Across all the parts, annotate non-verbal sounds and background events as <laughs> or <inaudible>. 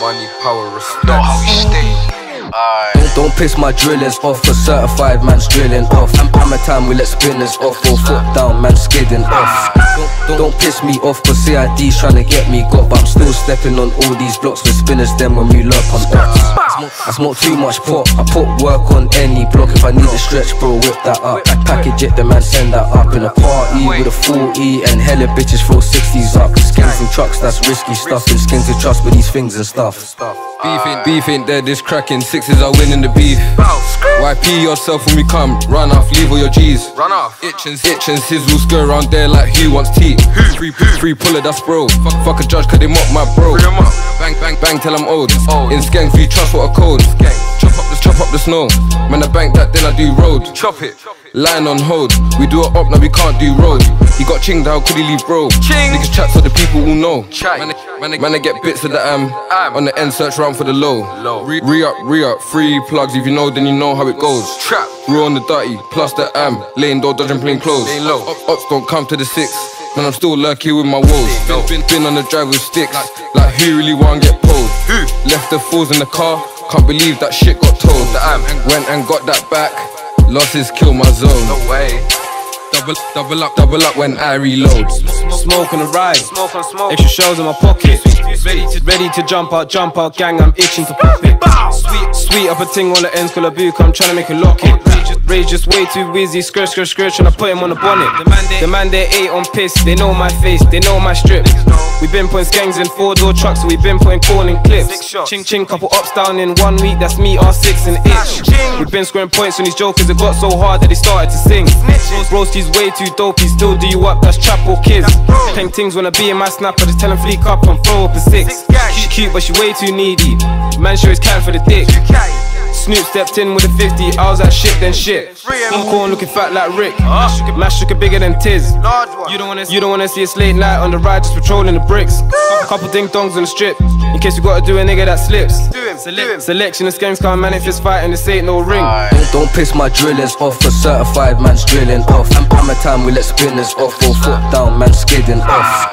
Money, power, respect. Know how we stay. Don't, don't piss my drillings off for certified man's drilling off. I'm hammer time, we let spinners off. Or foot down, man skidding off. Don't, don't, don't piss me off, cause CID's trying to get me got. But I'm still stepping on all these blocks with spinners, then when we lurk on dots. I smoke too much pop, I put work on any block. If I need a stretch, bro, whip that up. I package it, the man send that up in a party with a full E and hella bitches throw 60s up. Skins from trucks, that's risky stuff. And skins to trust with these things and stuff. Beef ain't, beef ain't dead, it's cracking. Sixes are winning the beef. YP yourself when we come. Run off, leave all your G's. Run off. Itch and itch and sizzles go around there like who wants tea. Free, free puller, that's bro. Fuck, fuck a judge, cause they mock my bro. Bang, bang, bang till I'm old. In skank, free trust what a code. Chop up the, chop up the snow. Man, I bank that, then I do road. Chop it. Line on hold. We do it up, now we can't do road. He got chinged, how could he leave bro? Ching. Niggas chat so the people will know. Man, I- man, I- man, I get bits of the um, am. On the end, search round for the low. Re, re up, re up, free plugs. If you know, then you know how it goes. Trap. Real on the dirty, plus the um, am. Lane door, dodging plain clothes. Ops don't come to the six. Man, I'm still lucky with my woes. Been, been, been on the drive with sticks. Like who really want to get pulled? Who? Left the fools in the car. Can't believe that shit got told. The am went and got that back. Losses kill my zone. No way. Double, double up, double up when I reload. Smoke on the ride, smoke on smoke. Extra shells in my pocket. Ready to, ready to jump out, jump out, gang. I'm itching to pop it. Sweet, sweet up a ting on the ends, call a book. I'm trying to make a lock it. Rage just way too busy, skirt, skirt, skirt, trying to put him on the bonnet. The man they ate on piss, they know my face, they know my strip. We been putting skanks in four door trucks, so we been putting corn in clips. Ching ching, couple ups down in one week, that's me, R6 and itch. We been scoring points on these jokers, it got so hard that they started to sing. Broski's way too dope, he still do you up, that's trap or kids. Peng things wanna be in my snap, I just tell him fleek up and throw up a six. She cute, but she way too needy. Man sure is can for the dick. Snoop stepped in with a 50, I was like shit, then shit. I'm corn looking fat like Rick. Mash shook bigger than Tiz. You don't wanna, you don't wanna see us late night on the ride, just patrolling the bricks. A couple ding dongs on the strip, in case you gotta do a nigga that slips. Selection of skanks can't man if it's fighting, this ain't no ring. Don't, don't piss my drillings off for certified man's drilling off. I'm hammer time, we let spinners off. Or foot down, man skidding off.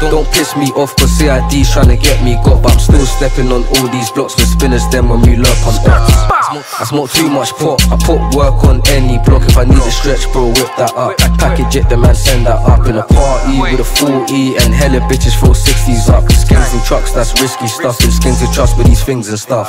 Don't, piss me off, cause CID's trying to get me got. But I'm still stepping on all these blocks with spinners, then when we lurk on dots. I smoke, too much pop, I put work on any block. If I need a stretch, bro, whip that up. Package it, the man send that up in a party with a full E and hella bitches throw 60s up. Skins and trucks, that's risky stuff. And skins to trust with these things and stuff.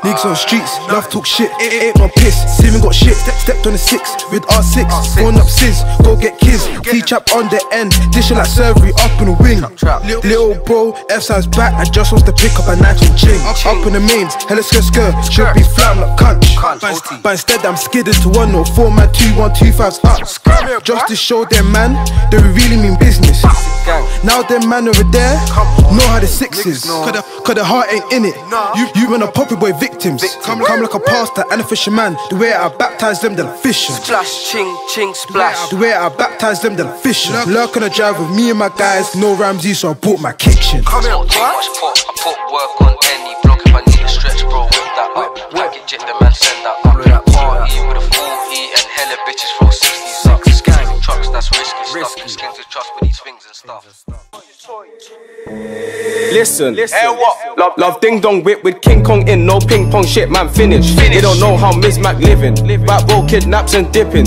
Niggas on streets, love talk shit, ain't, ain't no piss. Steven got shit, step, stepped on the six with R6. Going up sis, go get kids. T chap on the end, dishing like surgery up in the wing. Bro, F sounds back, and just wants to pick up a knife and ching. Up in the mains, hella skirt skirt, should be flat like cunch. But, instead, I'm skidded to 104, man, 2125's up. Just to show them, man, we really mean business. Now them man over there know how the six is. Cause the, cause the heart ain't in it. You, you and a poppy boy victims. Come, come like a pastor and a fisherman. The way I baptize them, they're fishing. Splash, ching, ching, splash. The way I baptize them, they're fishing. Lurk on the drive with me and my guys. No Ramsey, so I bought my kitchen. Come here, too much pop, I put work on any block. If I need a stretch, bro, whip that up. Package it, the man send that up. That party with a full E and hella bitches throw 60s up. Trucks, that's risky stuff. And skins to trust with these things and stuff. Eh, Listen, Love, love ding dong whip with King Kong in, no ping pong shit, man, finish. They don't know how Miss Mac living. Rap roll kidnaps and dipping.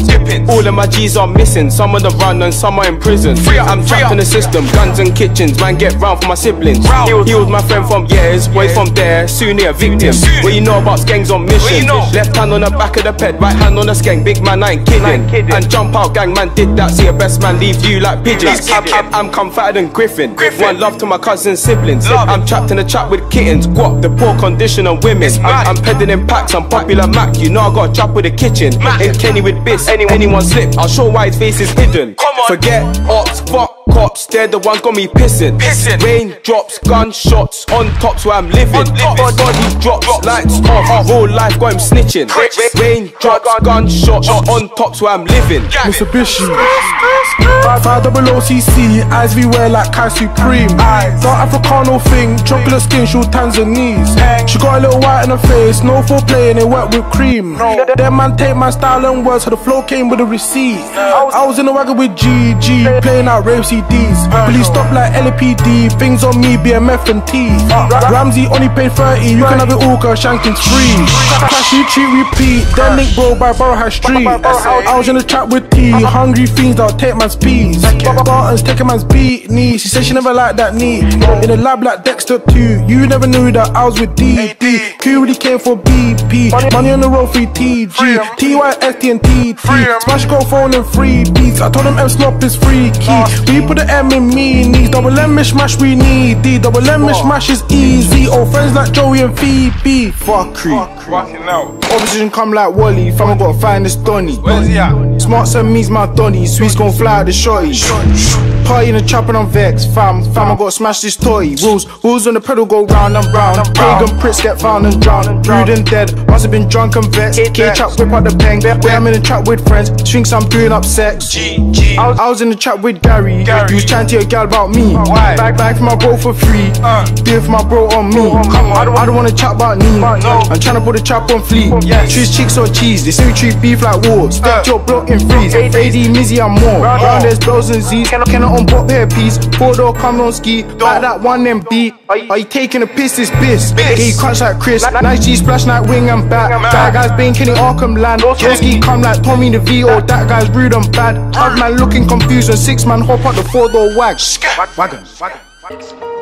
All of my G's are missing, some of them run and some are in prison. I'm trapped in the system, guns and kitchens, man, get round for my siblings. He was, he my friend from years, boys from there, soon he a victim. What you know about skanks on mission? Left hand on the back of the ped, right hand on the skank, big man, I ain't kidding. And jump out, gang man, did that, see a best man leave you like pigeons. I'm, I'm, I'm come fatter than Griffin. One love to my cousin siblings. I'm trapped in a trap with kittens, guap, the poor condition of women. I'm, I'm peddling packs, I'm popular Mac, you know I got a job with the kitchen. In Kenny with Biss, anyone. Slip, I'll show why his face is hidden. Forget ops, fuck cops, they're the one got me pissing. Rain drops, gunshots on tops where I'm living. Body drops, lights off, whole life got him snitching. Rain drops, gunshots on tops where I'm living. Mitsubishi. 500CC, eyes everywhere like Kai Supreme. Dark Africano thing, chocolate skin, she Tanzanese. She got a little white in her face, no foreplay and it wet with cream. That man take my style and words, so the flow came with a receipt. I was in the wagon with GG, playing out rape CDs. Please stop like LAPD, things on me, BMF and T. Ramsey only paid 30, you can have it all, cause shanking's free. Crash, you cheat, repeat, then link bro by Borough High Street. I was in the chat with T, hungry fiends that'll take man's peas. Barton's taking man's beat, knee. She said she never liked that knee. In the lab like Dexter 2, you never knew that I was with DD. Q really came for BP. Money on the road, free TG. TYST and TT. Smash go phone and free beats. I told them M slop is free key. We put the M in me knees. Double M smash we need D. Double M smash is easy. Oh, friends like Joey and Phoebe. Fuck creep. Opposition come like Wally. Fam, I gotta find this Donny. Where's he at? Smart son means my Donny. Sweets gon' fly out the shorty. Party in the trap and I'm vexed. Fam, fam, I gotta smash this toy. Rules, rules on the pedal go round and round. Pagan pricks get found and drowned. Rude and dead. Must have been drunk and vexed. K trap whip out the pen. Where I'm in the trap with friends. Thinks I'm doing up sex. I was, I was in the trap with Gary. Gary. He was chatting to a gal about me. Why? Back, back for my bro for free. Uh. Beer for my bro on me. Come on. I don't, I don't wanna chat about me. No. I'm trying to put a trap on fleet. Yes. Choose chicks or cheese. They say we treat beef like war. Step Uh. your block and freeze. AD, Mizzy, I'm more. Round there's bells and Z's. Can I on pop hair piece? Four door come on ski. Like that one then beat. Are you, are you taking a piss? This piss. Piss. Yeah, you crunch like Chris. Nice G splash like wing and back. That guy's Bane, Kenny Arkham land. Yoski come like Tommy the V. Or that guy's rude and bad. Hard man looking confused. And six man hop out the four door wag. Wagon.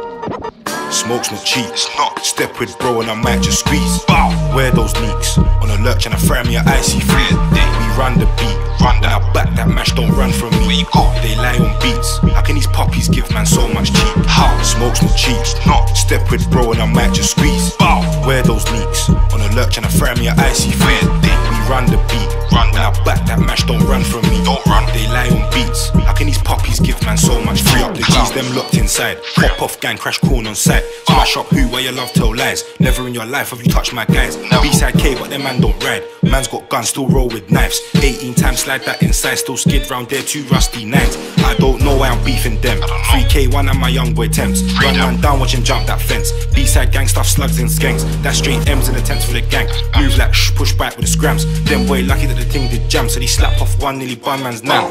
Smoke's no cheat. Not step with bro and I might just squeeze. Bow. Wear those leaks on a lurch and I fry me a icy free. We run the beat, run I back that match. Don't run from me. Where you go? They lie on beats. How can these puppies give man so much cheat? How? Smoke's no cheat. Not step with bro and I might just squeeze. Bow. Wear those leaks on a lurch and I fry me a icy free. Run the beat, run I back that match. Don't run from me. Don't run. They lie on beats. How can these puppies give man so much free up the G's? Them locked inside. Pop off gang, crash corn on site. Smash up who where your love tell lies. Never in your life have you touched my guys. B-side K, but them man don't ride. Man's got guns, still roll with knives. 18 times slide that inside, still skid round there, two rusty nines. I don't know why I'm beefing them. 3K, one and my young boy temps. Run man down, watch him jump that fence. B-side gang stuff, slugs and skanks. That straight M's in the tents for the gang. Move like shh, push back with the scrams. Them boy lucky that the thing did jam, so he slapped off one, nearly bun man's now.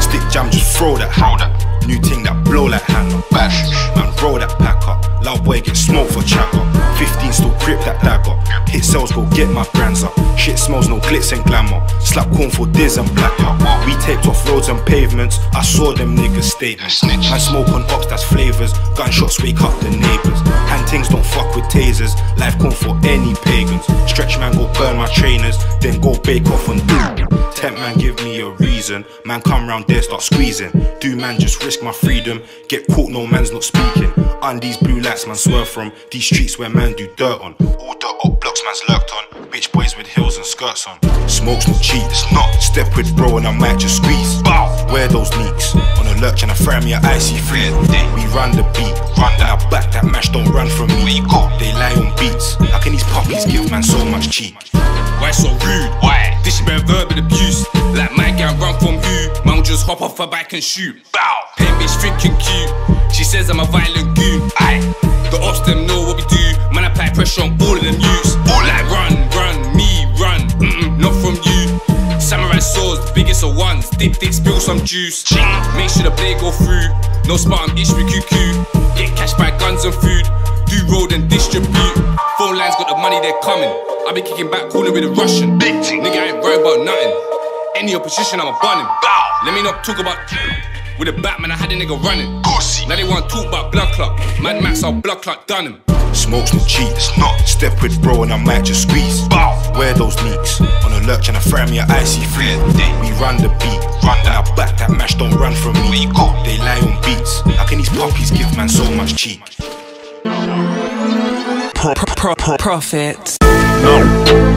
Stick jam, just throw that. Throw that. New thing that blow like handle. Bash. Man, roll that pack up. Loud boy get smoked for chopper. 15 still grip that dagger. Hit cells, go get my brands up. Shit smells, no glitz and glamour. Slap corn for diz and black up. We taped off roads and pavements. I saw them niggas statements. Man smoke on ops, that's flavors. Gunshots wake up the neighbors. Hand things don't fuck with tasers. Life corn for any pagans. Stretch man go burn my trainers. Then go bake off and do. Temp man give me a reason. Man come round there, start squeezing. Do man just risk my freedom? Get caught, no man's not speaking. On these blue lights, man swerve from these streets where man do dirt on. All the up blocks, man's lurked on. Bitch boys with heels and skirts on. Smoke's no cheat, it's not. Step with bro and I might just squeeze. Bow. Wear those leaks on a lurch and I fry me a icy free. We run the beat, run then I back that match. Don't run from me. Where you go? They lie on beats. How can these puppies give man so much cheek? Why so rude? Why? This shit been verbal abuse. Like man can run from who? Man will just hop off her bike and shoot. Bow. Hey bitch freaking cute. She says I'm a violent goon. Aye. The ops them know what we do. Man I apply pressure on all of them youths. All like run, run, me run. Mm-mm, not from you. Samurai swords, the biggest of ones. Dip, dip, spill some juice. Make sure the blade go through. No spot, I'm itch me cuckoo. Get cash by guns and food. Do road and distribute. Phone lines got the money, they're coming. I be kicking back, calling with a Russian. Big thing. Nigga I ain't worried about nothing. Any opposition, I'm a bunning. Let me not talk about. With a Batman, I had a nigga running. Now they want to talk about blood clot. Mad Max, our blood clot done him. Smoke's no cheat, it's not. Step with bro and I might just squeeze. Bow. Wear those leaks on a lurch and I fry me a icy free. We run the beat, run then I back that match. Don't run from me. Where you go? They lie on beats. How can these puppies give man so much cheek? Profits. No,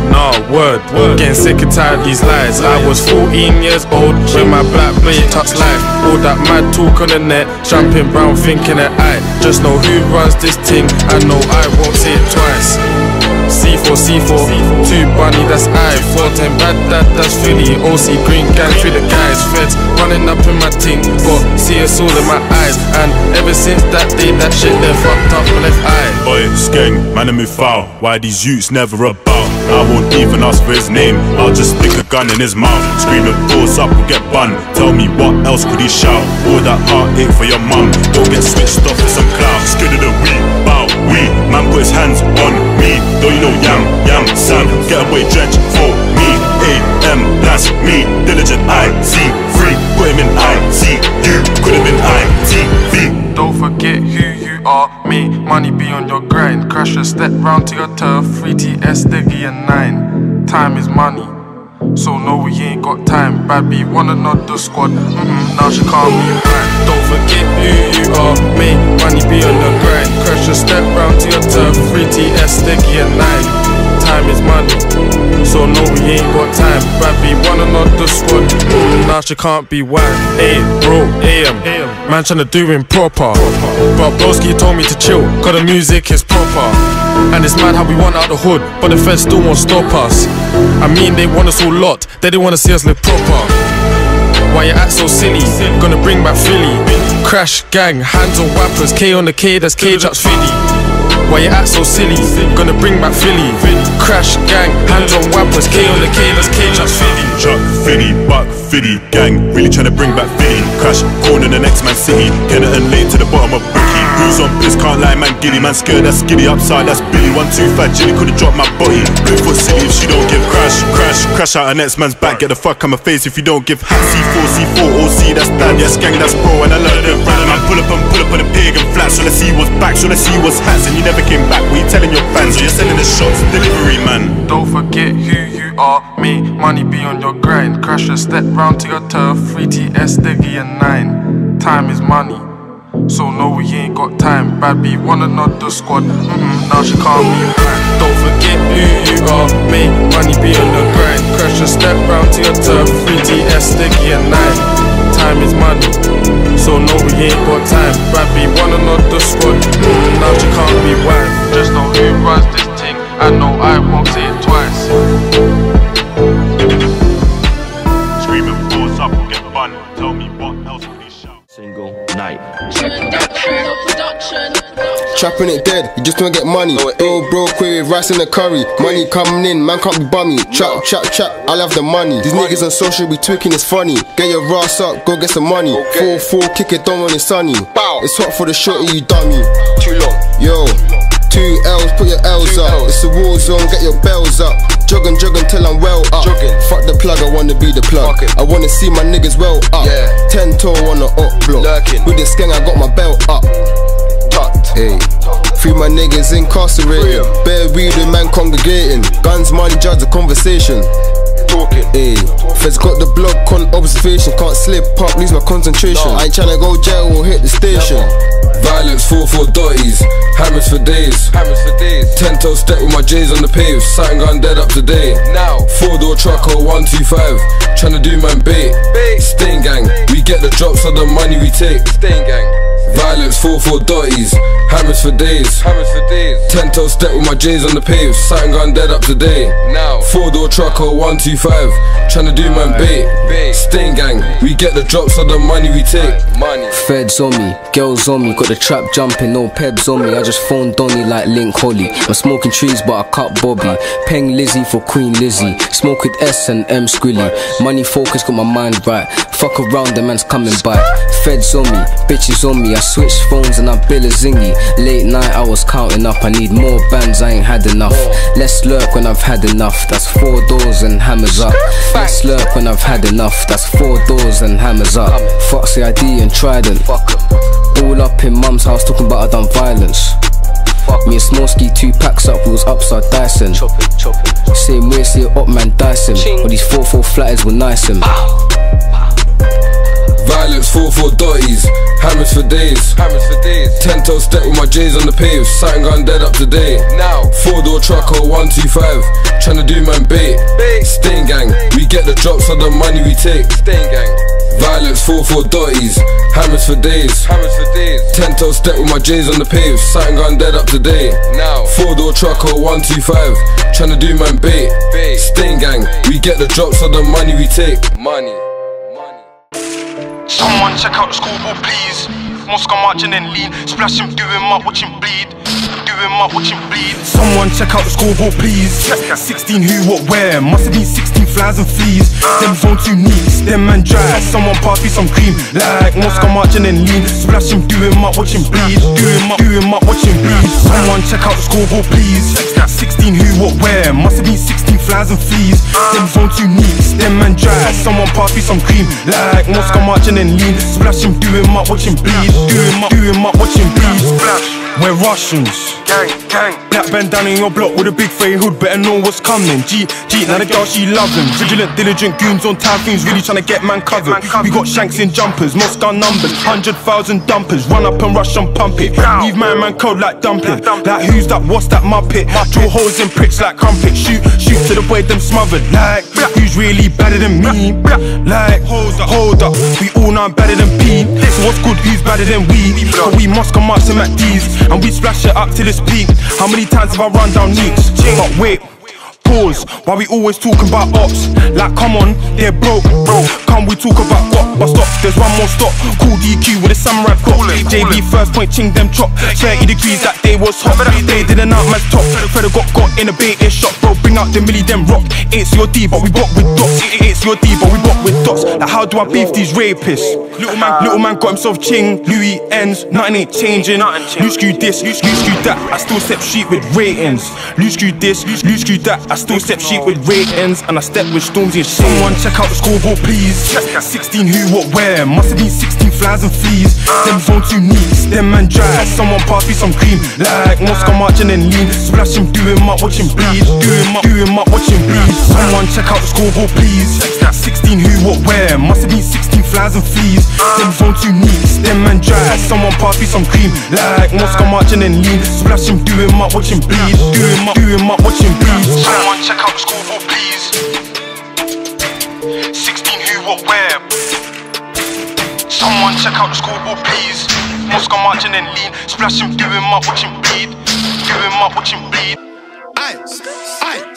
no, word, word. Getting sick and tired of these lies. I was 14 years old when my black blade touched life. All that mad talk on the net, jumping round thinking that I just know who runs this thing. I know I won't say it twice. C4, C4, two bunny, that's I. 410 bad, that, that's Philly. OC green gang, three the guys. Feds running up in my team, got CS all in my eyes. And ever since that day, that shit, they fucked up left eye. Oi, skeng, man, and me foul. Why these youths never about? I won't even ask for his name. I'll just stick a gun in his mouth. Screaming, force up or get bun. Tell me what else could he shout? All that heartache for your mum. Don't get switched off with some clout. Scared of the bow, we. Man put his hands on me. Don't you know yam, yam, Sam? Get away drench for me. A.M. That's me. Diligent I see free. Put him in I see you. Could have been I. Don't forget who you are, me. Money be on your grind. Crash a step round to your turf. 3TS, Diggy, and 9. Time is money. So no, we ain't got time. Bad B wanna nod the squad. Mm-mm, now she can't be 3TS, Diggy, and 9 time is money. So no, we ain't got time. Bad B wanna squad. Mm, now she can't be whack. Hey, bro, AM. Man tryna do him proper. But Broski told me to chill, cause the music is proper. And it's mad how we want out the hood, but the feds still won't stop us. I mean, they want us all lot, they didn't wanna see us live proper. Why you act so silly? Gonna bring back Philly. Crash gang, hands on whappers, K on the K, that's K Drops Philly. Why you act so silly? Gonna bring back Philly. Crash gang, hands on whappers, K on the K, that's K Drops Philly. Chuck Philly, Buck Philly, gang, really tryna bring back Philly. Crash, corner the next man city. Kenner and late to the bottom of. Who's on piss, can't lie, man, giddy. Man, scared, that's skiddy. Upside, that's Billy. One, two, fat, Jilly could've dropped my body. Bigfoot city if she don't give crash, crash, crash out her next man's back. Get the fuck out my face if you don't give hat. C4, C4, OC, that's Dan, yes, gang, that's bro. And I learned it right. Man, pull up and pull up on a pig and flat. So let's see what's back, so let's see what's hats. And you never came back. What you telling your fans? So you're sending the shots, delivery, man. Don't forget who you are, me. Money be on your grind. Crash a step round to your turf. 3TS, Diggy, and 9. Time is money. So no, we ain't got time. Bad B wanna nod the squad. Mm-mm, now she can't be mine. Don't forget who you are, Make Money be on the grind. Crash a step round to your turf. 3TS, Diggy, and 9. Time is money. So no, we ain't got time. Bad B wanna nod the squad. Mm, now she can't be wine. Just know who runs this thing. I know I won't say Trapping it dead, you just wanna get money. Oh, bro, quick with rice in the curry. Money coming in, man can't be bummy. Trap, trap, trap, I'll have the money. These niggas on social be tweaking, it's funny. Get your ass up, go get some money. 4-4, kick it down when it's sunny. It's hot for the shorty, you dummy. Too long. Yo. Two L's, put your L's up. It's a war zone, get your bells up. Jogging, jogging till I'm well up. Fuck the plug, I wanna be the plug. I wanna see my niggas well up. Ten toe on the up block. With this skeng, I got my belt up. Hey. Three my niggas incarcerated. Weed and man congregating. Guns, money, judge the conversation. Talking. Hey. Feds got the block on observation. Can't slip up, lose my concentration. I ain't tryna go jail or hit the station. Violence, 4-4 dotties, hammers for days. Hammers for days. Ten toe step with my J's on the pave, sighting gun dead up today. Now, four door truck or 125, tryna do man bait. Stain gang, we get the drops of the money we take. Stain gang. Violence, 4-4 dotties, hammers for days. Hammers for days. Ten toe step with my J's on the pave, sighting gun dead up today. Now, four door truck or 125, tryna do man bait. Stain gang, we get the drops of the money we take. Money. Feds on me, girls on me, got the trap jumping, no pebs on me. I just phoned Donny like Link Holly. I'm smoking trees, but I cut Bobby. Peng Lizzie for Queen Lizzie. Smoke with S and M Squilly. Money focus, got my mind right. Fuck around, the man's coming by. Feds on me, bitches on me. I switch phones and I bill a zingy. Late night, I was counting up. I need more bands, I ain't had enough. Let's lurk when I've had enough. That's four doors and hammers up. Let's lurk when I've had enough. That's four doors and hammers up. Fuck ID and Trident. All up in mum's house talking about I done violence. Me and Smolsky two packs up, we was upside Dyson. Same way, see it up man Dyson. All these 4-4 flatters were nice him. Violence, 4-4 dotties, hammers for days. Hammers for days. Ten toe step with my J's on the pave, sighting gun dead up today. Now, four door truck or 125, tryna do man bait. Stain gang, we get the drops of the money we take. Stain gang. Violence, 4-4 dotties, hammers for days. Hammers for days. Ten toe step with my J's on the pave, sighting gun dead up today. Now, four door truck or 125, tryna do man bait. Stain gang, we get the drops of the money we take. Money. Someone check out the scoreboard, please. Moscow marching and lean, splash him, do him up, watch him bleed. Do him up, watch him bleed. Someone check out the scoreboard, please. 16 who, what, where? Must have been 16 flies and fleas. Them zone two neats, them man dry. Someone pass me some cream, like Moscow marching and lean. Splash him, do him up, watch him bleed. Do him up, do him up, watch him bleed. Someone check out the scoreboard, please. 16 who, what, where? Must have been 16 flies and fleas. Them zone two neats, them man dry. Someone pass me some cream, like Moscow marching and lean. Splash him, do him up, watch him bleed. Do him up, do him up, watch him bleed. We're Russians. Gang, gang. Black bandana in your block with a big fade hood, better know what's coming. G, G, now the girl she loving. Vigilant, diligent goons on time things, really trying to get man covered. We got shanks in jumpers, Moscow numbers, hundred thousand dumpers. Run up and rush and pump it. Leave man man code like dumpling. Like who's that? What's that muppet? Drill holes in pricks like crumpet. Shoot, shoot to the way them smothered. Like who's really better than me? Like hold up, hold up. We all know I'm better than P. So what's good? Who's better than we? But we Moscow march them at these, and we splash it up till it's peak. How many times have I run down nukes? But wait. Pause, why we always talking about ops? Like, come on, they're broke, bro. Come, we talk about what? But stop, there's one more stop. Cool DQ with a samurai clock. JB first point, ching them chop. 30 degrees that day was hot. They didn't out man's top. Freddo got got in a baiting shot, bro. Bring out the milli, them rock. It's your D, but we bought with dots. It's your D, but we bought with dots. Like, how do I beef these rapists? Little man, little man got himself ching. Louis ends, nothing ain't changing. Loose screw this, loose screw that. I still step sheet with ratings. Loose screw this, loose screw that. I still step sheet with ratings, and I step with Stormzy and Someone check out the scoreboard, please. 16 who, what, where? Must have been 16 flies and fleas. Them zone two neats, them man dry. Someone pass me some cream, like Moscow marching and lean. Splash him, do him up, watch him bleed. Do him up, do him up, watch him bleed. Someone check out the scoreboard, please. 16 who, what, where? Must have been 16 flies and fleas. Them zone two neats, them man dry. Someone pass me some cream, like Moscow marching and lean. Splash him, do him up, watch him bleed. Do him up, do him up, watch him bleed. Someone check out the scoreboard, please. 16 who, what, where? Someone check out the scoreboard, please. Moscow marching and lean. Splash him, do him up, watch him bleed. Do him up, watch him bleed. Aye, aye.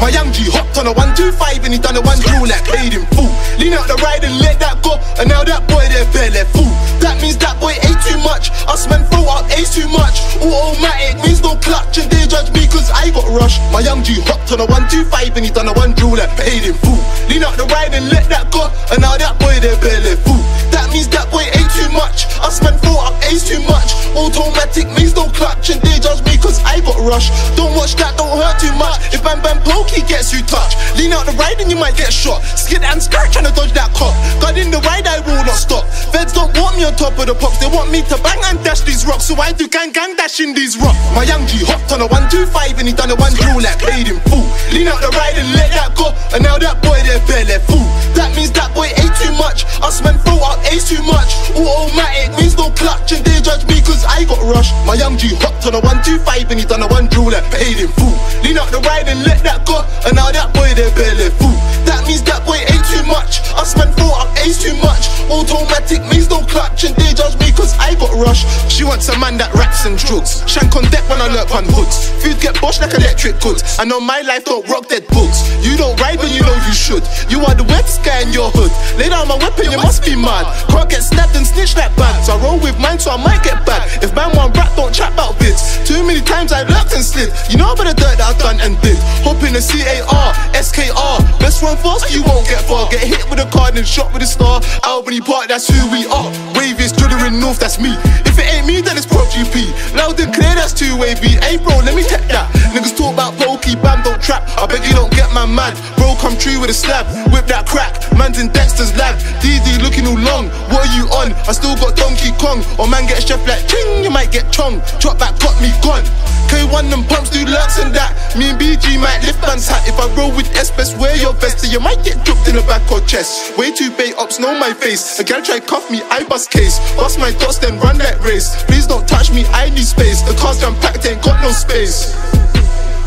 My young G hopped on a 125 and he done a one drill like paid in full. Lean out the ride and let that go, and now that boy there bare full. That means that boy ate too much. Us men throw up ace too much. Automatic means no clutch, and they judge me cause I got rushed. My young G hopped on a 125 and he done a one drill like paid in full. Lean out the ride and let that go, and now that boy there bare full. That means that boy ate too much. Us men throw up ace too much. Automatic means no clutch, and they judge me cause I got rush. Don't watch that, don't hurt too much. If Bam Bam Pokey gets you touched, lean out the ride and you might get shot. Skid and skirt trying to dodge that cop. God in the ride, I will not stop. Feds don't want me on top of the pops, they want me to bang and dash these rocks. So I do gang gang dashing these rocks. My young G hopped on a 125 and he done a one drill like paid in full. Lean out the ride and let that go, and now that boy there bare full. That means that boy ate too much. Us men throw up ace too much. Automatic means no clutch, and they judge me cause I got rushed. My young G hopped on a 125 and he done a one drill like paid in full. Lean out the ride and let that go, and now that boy there bare full. That means that boy ain't too much. Us men throw up ace too much. Automatic means no clutch, and they judge me cause I got rushed. She wants a man that raps and drugs. Shank on deck when I lurk on hoods. Food get bosh like electric goods. I know my life don't rock dead books. You don't ride when you know you should. You are the wettest guy in your hood. Lay down my weapon, you must be mad. Can't get snapped and snitch like bands. I roll with mine, so I might get back. If man want rap, don't chat about bits. Too many times I lurked and slid. You know about the dirt that I've done and did. Hoping the CAR, SKR. Best run fast, you won't get far. Get hit with a card and shot with a star. Albany Park, that's who we are. Waviest, Juddering North, that's me. If it ain't me, then it's Pro GP. Loud and clear, that's two wavy. Hey bro, let me take that. Niggas talk about pokey, bam, don't trap. I bet you don't get my mad. Bro, come true with a slab. Whip that crack. Man's in Dexter's lab. DD looking all long. What are you on? I still got Donkey Kong. Or man get chef like ching, you might get chong. Chop back, got me gone. K1 them pumps do lurks and that. Me and BG might lift man's hat. If I roll with S, best wear your vest. You might get dropped in the back or chest. Way too bait ups, know my face. A girl try cuff me, I bust case. Bust my dots, then run that race. Please don't touch me, I need space. The car's jam packed, ain't got no space.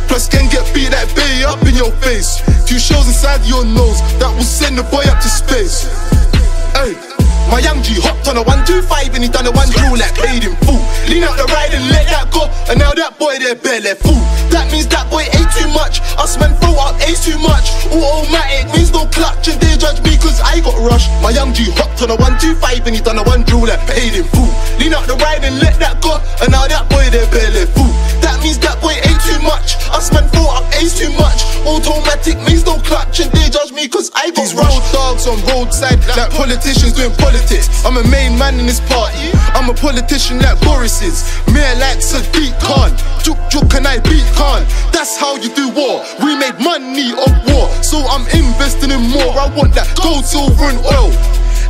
Plus can get beat that bay up in your face. Two shows inside your nose that will send the boy up to space. Hey. My young G hopped on a 125 and he done a one drill like paid in full. Lean out the ride and let that go, and now that boy there bare full. That means that boy ate too much. Us men throw up ace too much. Automatic means no clutch, and they judge me cause I got rushed. My young G hopped on a 125 and he done a one drill like paid in full. Lean out the ride and let that go. and now that boy there barely fool. That means that boy ate too much. I man four up ace too much. Automatic means no clutch, and they judge me cause I got These road dogs on roadside like politicians doing politics. I'm a main man in this party. I'm a politician like Boris is. Mayor like Sadiq Khan. Juk juk and I beat Khan. That's how you do war. We made money off war, so I'm investing in more. I want that gold, silver, and oil.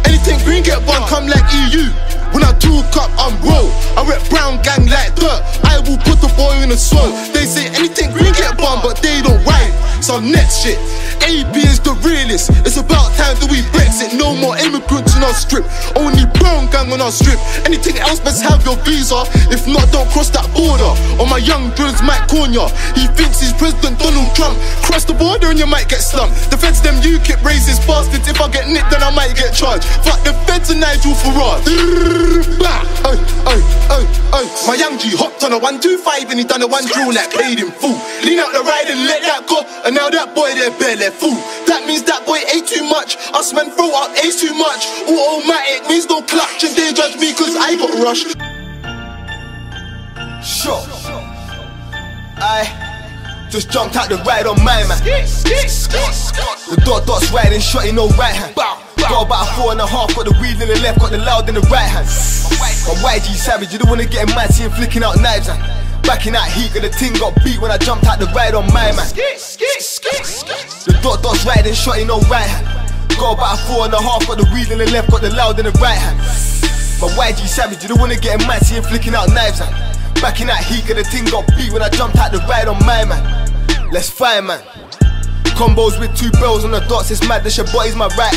Anything green get bun, come like EU. When I talk up, I'm roll. I rep brown gang like dirt. I will put the boy in a swirl. They say anything green get bun, but they don't rhyme. Some next shit. AB is the realest. It's about time that we Brexit. No more immigrants in our strip. Only brown gang on our strip. Anything else, best have your visa. If not, don't cross that border. Or my young drill's Mike Corner. He thinks he's President Donald Trump. Cross the border and you might get slumped. The feds, them UKIP racist bastards. If I get nicked, then I might get charged. Fuck the feds and Nigel Farage. My young G hopped on a 125 and he done a one drill like paid in full. Lean out the ride and let that go, and now that boy there barely fool. That means that boy ate too much. Us men throw out ace too much. Automatic means no clutch, and they judge me cause I got rushed. Sure. I just jumped out the ride on my man. The dot dot's riding, shotty no right hand. Got about a four and a half, got the wheel in the left, got the loud in the right hand. My YG savage, you don't wanna get mad, see him flicking out knives and back in that heat, got the ting got beat when I jumped out the ride on my man. The dot dot's riding, shotty no right hand. Got about a four and a half, got the wheel in the left, got the loud in the right hand. My YG savage, you don't wanna get mad, see him flicking out knives and back in that heat, got the ting got beat when I jumped out the ride on my man. Let's find man. Combos with two bells on the dots, it's mad, this your body's my right.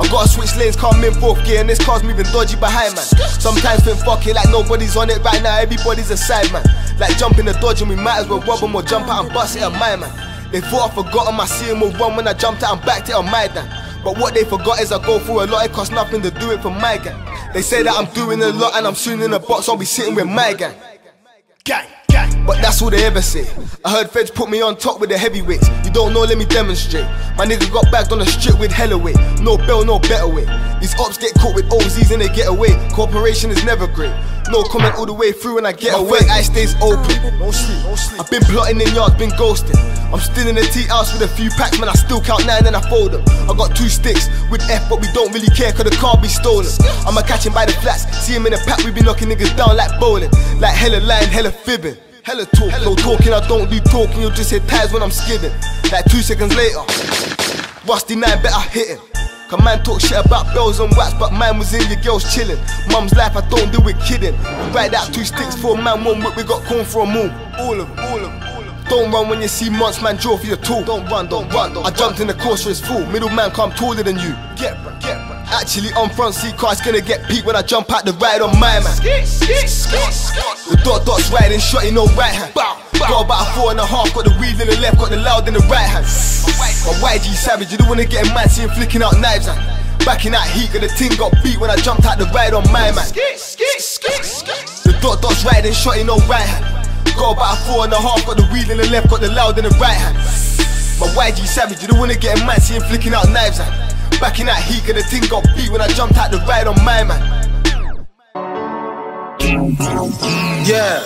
I gotta switch lanes, come in fourth gear, and this car's moving dodgy behind man. Sometimes think fuck it, like nobody's on it right now, everybody's a side man. Like jumping the dodge, and we might as well rob 'em or jump out and bust it on my man. They thought I forgot 'em, I see 'em with one when I jumped out and backed it on my dan. But what they forgot is I go through a lot, it costs nothing to do it for my gang. They say that I'm doing a lot and I'm soon in a box, I'll be sitting with my. Gang, gang. But that's all they ever say. I heard feds put me on top with the heavyweights. You don't know, let me demonstrate. My nigga got bagged on the strip with hella weight. No bell, no better way. These ops get caught with OZs and they get away. Cooperation is never great. No comment all the way through and I get away. Eye stays open. No sleep, no sleep. I've been plotting in yards, been ghosting. I'm still in the tea house with a few packs, man. I still count nine and I fold them. I got two sticks with F, but we don't really care cause the car be stolen. I'ma catch him by the flats. See him in the pack, we be knocking niggas down like bowling. Like hella lying, hella fibbing. Hella talk, no talking, I don't do talking, you'll just hit ties when I'm skidding. Like two seconds later, Rusty 9 better hit him. Cause man talk shit about bells and wax, but man was in your girls chilling. Mum's life, I don't do it kidding. Ride out two sticks for a man, one whip, we got corn for a moon. All of them, all of them. Don't run when you see months, man, draw for your tool. Don't run, don't run. I jumped in the course, so it's full. Middle man come taller than you. Get get. Actually, on front seat car, it's gonna get peaked when I jump out the ride on my man. The dot dot's riding, shotty no right hand. Got about a four and a half, got the wheel in the left, got the loud in the right hand. My YG savage, you don't wanna get mad, see him flicking out knives and back in that heat, got the ting got beat when I jumped out the ride on my man. The dot dot's riding, shotty no right hand. Got about a four and a half, got the wheel in the left, got the loud in the right hand. My YG savage, you don't wanna get mad, see him flicking out knives and back in that heat, got the ting got beat when I jumped out the ride on my man. Yeah.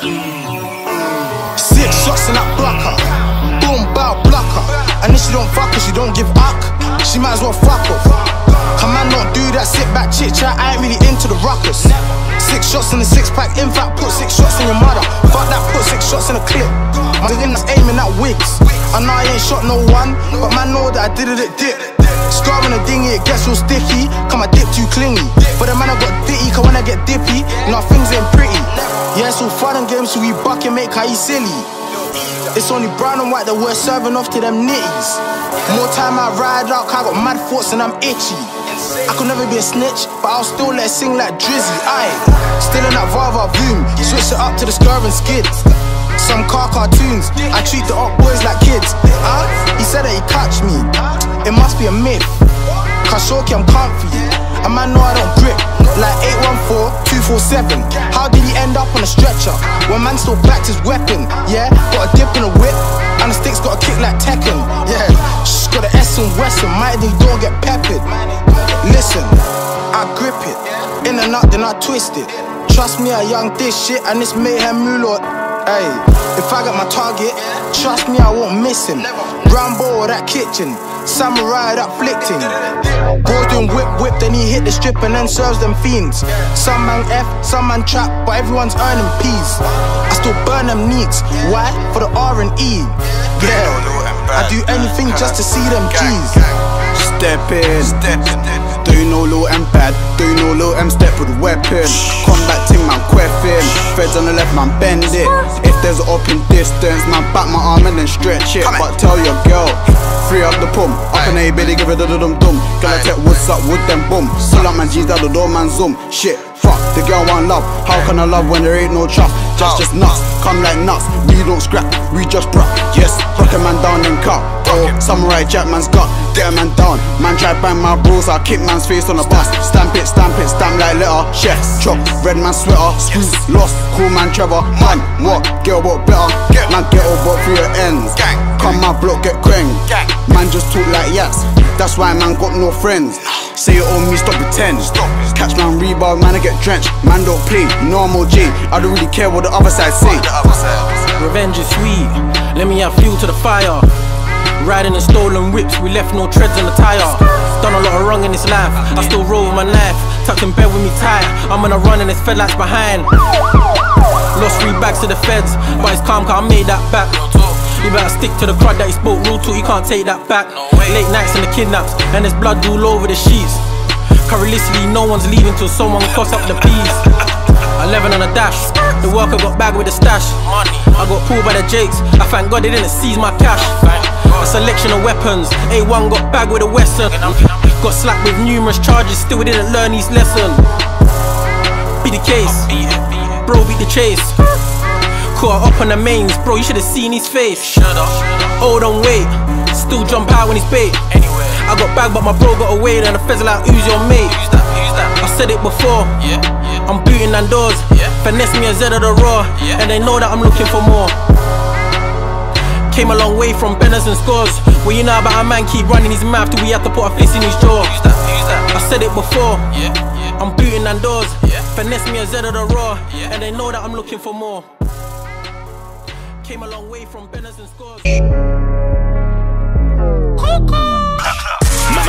Six shots in that blocker. Boom, bow, blocker. And if she don't fuck her, she don't give up. She might as well fuck off. Come on, don't do that sit back chit chat. I ain't really into the ruckus. Six shots in the six pack. In fact, put six shots in your mother. Fuck that, put six shots in a clip. My nigga aiming at wigs. I know I ain't shot no one, but man know that I did it at dip. Scar in a dinghy, it gets real sticky. Come I dip too clingy. But the man I got ditty, cause when I get dippy, nah things ain't pretty. Yeah, it's all fun and games, so we buck and make how you silly. It's only brown and white that we're serving off to them nitties. More time I ride out, cause I got mad thoughts and I'm itchy. I could never be a snitch, but I'll still let it sing like Drizzy. Aye, still in that Vava boom, switch it up to the skirv and skid. Some car cartoons, I treat the up boys like kids. Huh? He said that he catch me, it must be a myth. Cause Shoki, I'm comfy. A man know I don't grip. Like 814, 247. How did he end up on a stretcher? When man still backed his weapon. Yeah, got a dip in a whip. And the stick's got a kick like Tekken. Yeah, shh, got an S and Western. Might think don't get peppered. Listen, I grip it. In and out, then I twist it. Trust me, I young this shit and it's mayhem mulo. Hey, if I got my target, trust me, I won't miss him. Rambo that kitchen, samurai that flicking. Boys doing whip whip, then he hit the strip and then serves them fiends. Some man F, some man trap, but everyone's earning peas. I still burn them neats. Why? For the R and E. Yeah, I do anything just to see them G's. Step in, step in. You know Lil bad? Do you know Lil step with a weapon? Combat team, man, queffing. Feds on the left, man, bend it. If there's an open distance, man, back my arm and then stretch it. But tell your girl, free up the pump. Up in A, baby, give it a dum dum. I take what's up, wood them boom. Pull up, man, G's the door, man, zoom. Shit, fuck, the girl want love. How can I love when there ain't no trust? Just, just nuts, come like nuts. We don't scrap, we just bruh. Yes, rock a man down and cut. Oh, samurai jack man's got, get a man down. Man try bang my rules, I kick man's face on the bus. Stamp it, stamp it, stamp like litter. Chef, chop, red man sweater. Screw, lost, cool man Trevor. Man, what? Get what better? Man, get over through your ends. Come my block, get crang. Man just talk like yaks. That's why man got no friends. Say it on me, stop pretend. Catch man rebound, man I get drenched. Man don't play, normal G. I don't really care what the other side say. Revenge is sweet. Let me add fuel to the fire. Riding in stolen whips, we left no treads on the tire. Done a lot of wrong in this life. I still roll with my knife, tucked in bed with me tight. I'm gonna run and there's fedlats behind. Lost three bags to the feds, but it's calm cause I made that back. You better stick to the crowd that you spoke rule to, you can't take that back. Late nights and the kidnaps, and there's blood all over the sheets. Currently, no one's leaving till someone toss up the peas. 11 on a dash, the worker got bagged with the stash. I got pulled by the jakes, I thank God they didn't seize my cash. A selection of weapons, A1 got bagged with a Western. Got slapped with numerous charges, still didn't learn his lesson. Be the case, bro, beat the chase. Caught up on the mains, bro, you should've seen his face. Hold on, wait, still jump out when he's bait. I got bagged, but my bro got away, and the are like, who's your mate? I said it before, I'm booting and doors. Finesse me a Z of the raw, and they know that I'm looking for more. Came a long way from banners and scores. Well, you know about a man keep running his mouth till we have to put a fist in his jaw. I said it before, I'm booting and doors. Finesse me a Z of the raw, and they know that I'm looking for more. Came a long way from banners and scores. Man,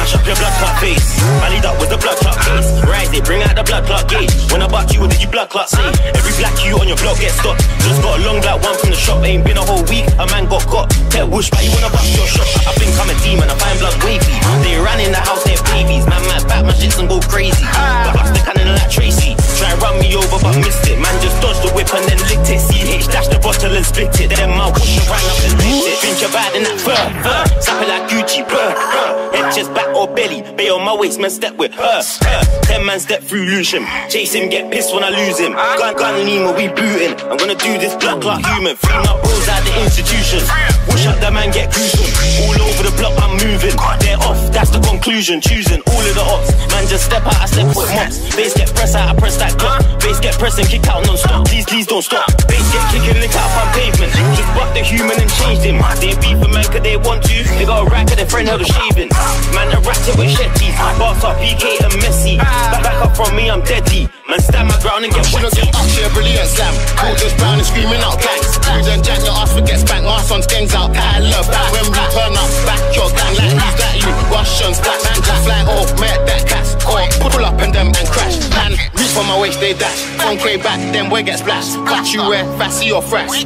mash up your blood clot face. Lead up with the blood clot case. Right, they bring out the blood clot gauge. When I buck you, what did you blood clot say? Every black you on your block get stopped. Just got a long black one from the shop. Ain't been a whole week. A man got got. Pet whoosh, but you wanna bust your shot. I think I'm a demon. I find blood wavy. They ran in the house, they're babies. Man, man, back my shits and go crazy. But bust the cannon like Tracy. Try run me over, but missed it. Man just dodged the whip and then licked it. CH dashed the bottle and split it. Then my push ran up and licked it. Drink your bad in that fur, fur. Zap it like Gucci, blur, blur. Head chest back or belly. Bay on my waist, man, step with her. her. Ten man step through Lucian. Chase him, get pissed when I lose him. Gun, gun, Lima, we booting. I'm gonna do this blood clot human. Free my bros out the institution. Push up the man, get gruesome. All over the block, I'm moving. They're off, that's the conclusion. Choosing all of the ops. Man, just step out, I step with mops. Bass get press out, I press that clock. Bass get press and kick out non stop. Please, please don't stop. Bass get kicking, lick out on pavement. Just buck the human and changed him. They beef a man cause they want to. They got a rack of their friend held a shaving. Man, Racked with shetties. Boss up PK and Messi. Back, back up from me, I'm deadly. Man, stand my ground and get She don't get up a brilliant slam. Cool just brown and screaming out gangs. Who's and jack your ass forget spank. My son's gangs out. I love that. When we turn up, back your gang like who's that you? Russians, black man just fly off, met that cast. Or pull up and them and crash. Man, reach for my waist, they dash. Concrete back, then where get splashed. Catch you where, fassy or fresh.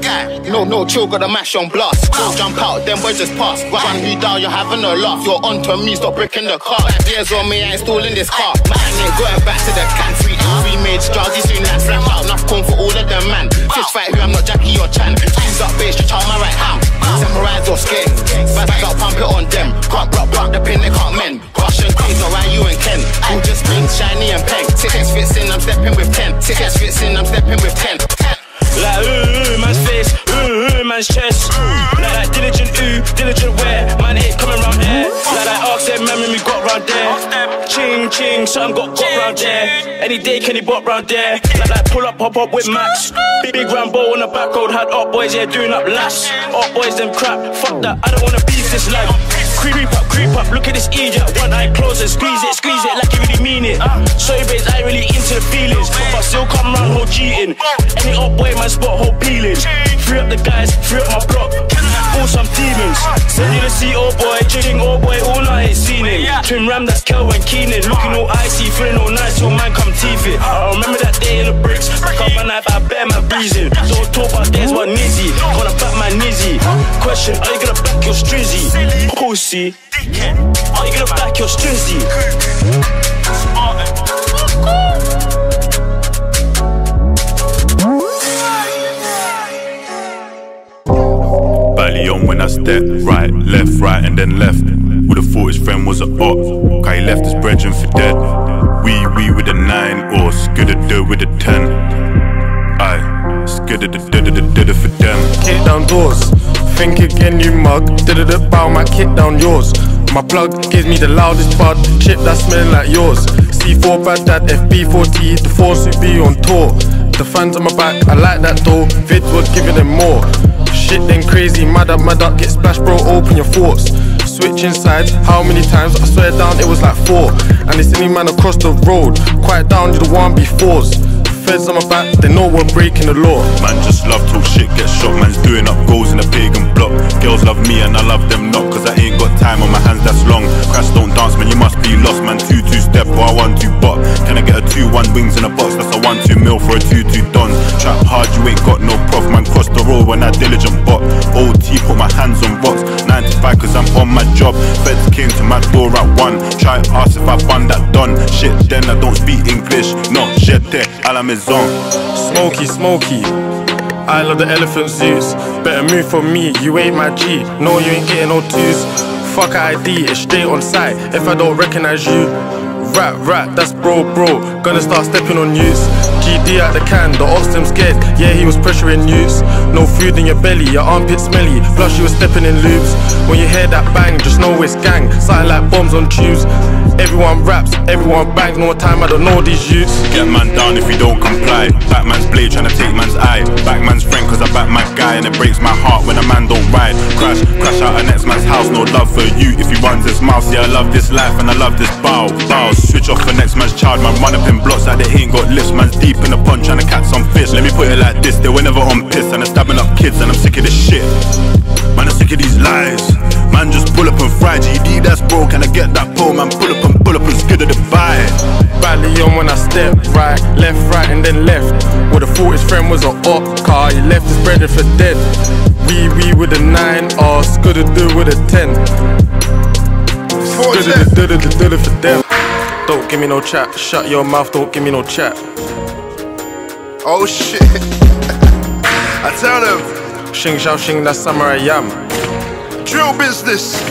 No, no, chill, got a mash on blast. Go jump out, then boys just pass. Run you down, you're having a laugh. You're onto me, stop breaking the car. Years on me, I ain't stalling this car. Man, ain't going back to the can. Three, three made straws, soon that flash out. Enough corn for all of them, man. Fist fight who I'm not Jackie or Chan. Squeeze up base, stretch out my right hand. Samurais or skate. Back out, pump it on them. Can't rock, rock the pin, they can't mend. Russian days, around you and Ken. Who just brings shiny and peng. Tickets fits in, I'm stepping with 10. Tickets fits in, I'm stepping with 10. Like ooh, ooh, man's face, man's chest. Like that diligent ooh, diligent where man ain't coming round here. Like that ask them man when we got round there. Ching ching, something got got round there. Any day can he bop round there. Like that pull up, pop up with Max. Big, big Rambo on the back road, had up boys, yeah, doing up lash. Up boys, them crap, fuck that, I don't wanna beef this life. creep up, creep up. Look at this idiot. One eye closed and squeeze it, squeeze it like you really mean it. Sorry, babes, I ain't really into the feelings, but I still come round whole cheating. Any old boy, man, spot whole peeling. Free up the guys, free up my block. All some demons. Send you to see old boy, chilling old boy all night, seen it. Twin Ram, that's Kelvin Keenan. Looking all icy, feeling all nice, your man come teeth it. I remember that day in the bricks. Back up my knife, I bear my breezing. Don't talk about days, what nizzy. Gonna back my nizzy. Question, are you gonna back your strizzy? Pussy. Are you gonna back your strizzy? Belly on when I step right, left, right, and then left. Would have thought his friend was a op, cause he left his brethren for dead. Wee wee with a nine, or skidda do with a ten. Aye, skidda da da da da da for them. Kick down doors, think again, you mug. Did it bow my kit down yours. My plug gives me the loudest bud, chip that smelling like yours. C4 bad dad, FB4T, the force will be on tour. The fans on my back, I like that though. Vids was giving them more. Shit then crazy, mad up, mad up, get splashed, bro. Open your thoughts. Switching sides, how many times? I swear down, it was like four. And it's any man across the road. Quiet down, you the one befores. Feds on my back, they know we're breaking the law. Man just love talk shit, get shot. Man's doing up goals in a pagan block. Girls love me and I love them not, cause I ain't got time on my hands that's long. Crash don't dance, man, you must be lost, man. Two two step or I one two bot. Can I get a two one wings in a box? That's a one two mil for a two two dons. Trap hard, you ain't got no prof, man. Cross the road when I diligent bot. OT, put my hands on rocks. 95 cause I'm on my job. Feds came to my door at one. Try ask if I bun that Shit, then I don't speak English. No, j'étais à la maison. Smoky, smoky. I love the elephant zoos. Better move for me, you ain't my G. No, you ain't getting no twos. Fuck ID, it's straight on sight. If I don't recognize you, rap, rap, that's bro, bro. Gonna start stepping on news. GD out the can, the them scared. Yeah, he was pressuring news. No food in your belly, your armpit smelly. Plus, you was stepping in loops. When you hear that bang, just know it's gang. Something like bombs on tubes. Everyone raps, everyone bangs. No time, I don't know these youths. Get man down if you don't comply. Batman's blade trying to take man's eye. Backman's friend cause I back my guy and it breaks my heart when a man don't ride. Crash, crash out a next man's house. No love for you if he runs his mouth. See, I love this life and I love this bow. Bow, switch off for next man's child. Man, run up in blocks like they ain't got lifts. Man's deep in the pond trying to catch some fish. Let me put it like this: they were never on piss and they're stabbing up kids and I'm sick of this shit. Man, I'm sick of these lies. Man, just pull up and fry. GD, that's broke. Can I get that pole? Man, pull up and pull up and skid the vibe. Badly on when I step right, left, right, and then left. Would have thought his friend was an op car. He left his brother for dead. Wee wee with a nine, or skudda do with a ten. Skudda for them. Don't give me no chat. Shut your mouth. Don't give me no chat. Oh shit. I tell them. Shing shao shing, that's samurai yam. Drill business.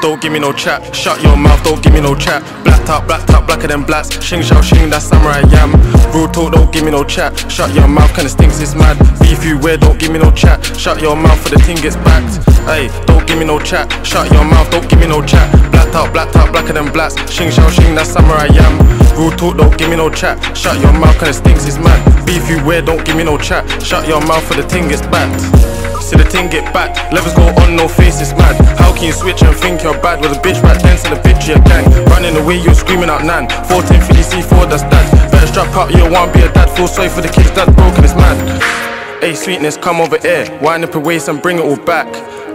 Don't give me no chat. Shut your mouth, don't give me no chat. Black top, black top, blacker than blacks. Shing shao shing, that's samurai yam. Real talk, don't give me no chat. Shut your mouth, kinda stinks, it's mad. Beef you wear, don't give me no chat. Shut your mouth, for the thing gets backed. Hey, don't give me no chat. Shut your mouth, don't give me no chat. Black top, black top, blacker than blacks. Shing shao shing, that's samurai yam. Real talk, don't give me no chat. Shut your mouth, kinda stinks, it's mad. Beef you wear, don't give me no chat. Shut your mouth, for the thing gets backed. See the thing get back, levels go on, no face, mad. How can you switch and think you're bad with a bitch right then, and a bitch your gang? Running away, you're screaming out nan. 14 for C4, that's dad. Better strap out, you won't be a dad. Feel sorry for the kids that's broken, it's mad. Hey, sweetness, come over here. Wind up a waist and bring it all back.